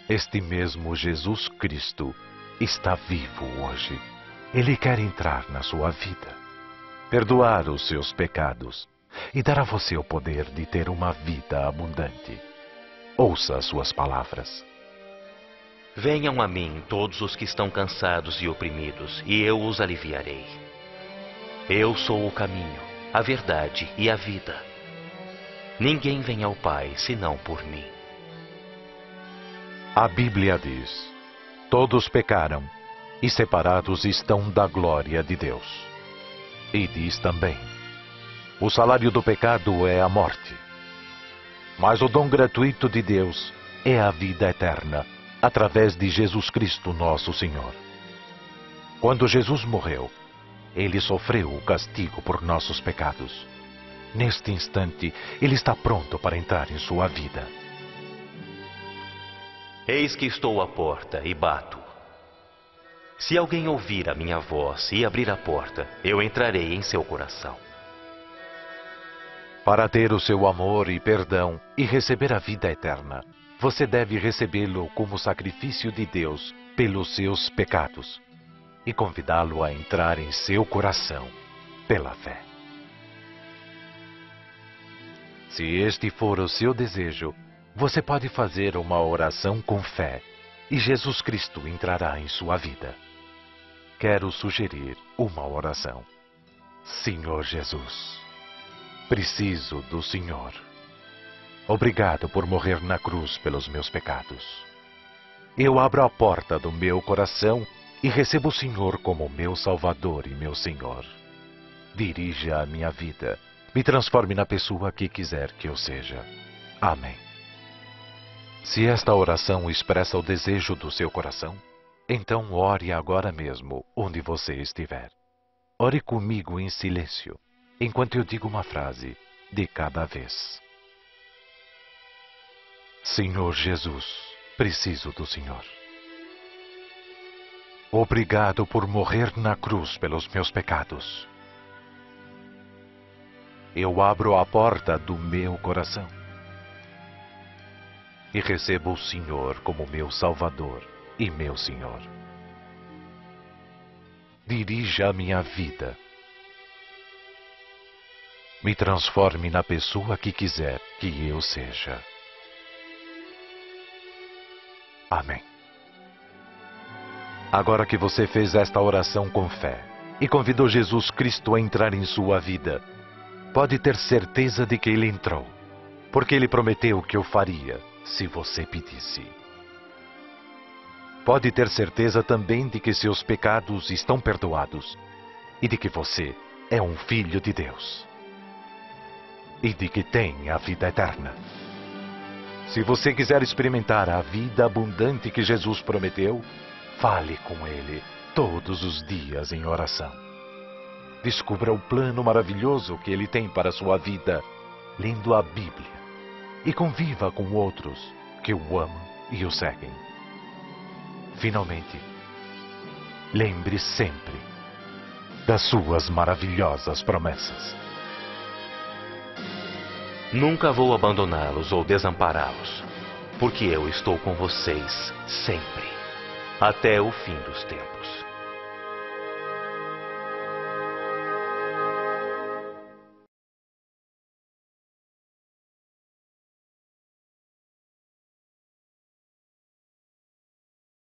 Este mesmo Jesus Cristo está vivo hoje. Ele quer entrar na sua vida, perdoar os seus pecados e dar a você o poder de ter uma vida abundante. Ouça as suas palavras. Venham a mim todos os que estão cansados e oprimidos, e eu os aliviarei. Eu sou o caminho, a verdade e a vida. Ninguém vem ao Pai senão por mim. A Bíblia diz: Todos pecaram e separados estão da glória de Deus. E diz também: O salário do pecado é a morte. Mas o dom gratuito de Deus é a vida eterna, através de Jesus Cristo, nosso Senhor. Quando Jesus morreu, ele sofreu o castigo por nossos pecados. Neste instante, ele está pronto para entrar em sua vida. Eis que estou à porta e bato. Se alguém ouvir a minha voz e abrir a porta, eu entrarei em seu coração. Para ter o seu amor e perdão e receber a vida eterna, você deve recebê-lo como sacrifício de Deus pelos seus pecados e convidá-lo a entrar em seu coração pela fé. Se este for o seu desejo, você pode fazer uma oração com fé e Jesus Cristo entrará em sua vida. Quero sugerir uma oração. Senhor Jesus, preciso do Senhor. Obrigado por morrer na cruz pelos meus pecados. Eu abro a porta do meu coração e recebo o Senhor como meu Salvador e meu Senhor. Dirija a minha vida, me transforme na pessoa que quiser que eu seja. Amém. Se esta oração expressa o desejo do seu coração, então ore agora mesmo, onde você estiver. Ore comigo em silêncio, enquanto eu digo uma frase de cada vez. Senhor Jesus, preciso do Senhor. Obrigado por morrer na cruz pelos meus pecados. Eu abro a porta do meu coração e recebo o Senhor como meu Salvador e meu Senhor. Dirija a minha vida. Me transforme na pessoa que quiser que eu seja. Amém. Agora que você fez esta oração com fé e convidou Jesus Cristo a entrar em sua vida, pode ter certeza de que ele entrou, porque ele prometeu que o faria se você pedisse. Pode ter certeza também de que seus pecados estão perdoados e de que você é um filho de Deus e de que tem a vida eterna. Se você quiser experimentar a vida abundante que Jesus prometeu, Fale com Ele todos os dias em oração. Descubra o plano maravilhoso que Ele tem para a sua vida, lendo a Bíblia. E conviva com outros que o amam e o seguem. Finalmente, lembre sempre das suas maravilhosas promessas. Nunca vou abandoná-los ou desampará-los, porque eu estou com vocês sempre até o fim dos tempos.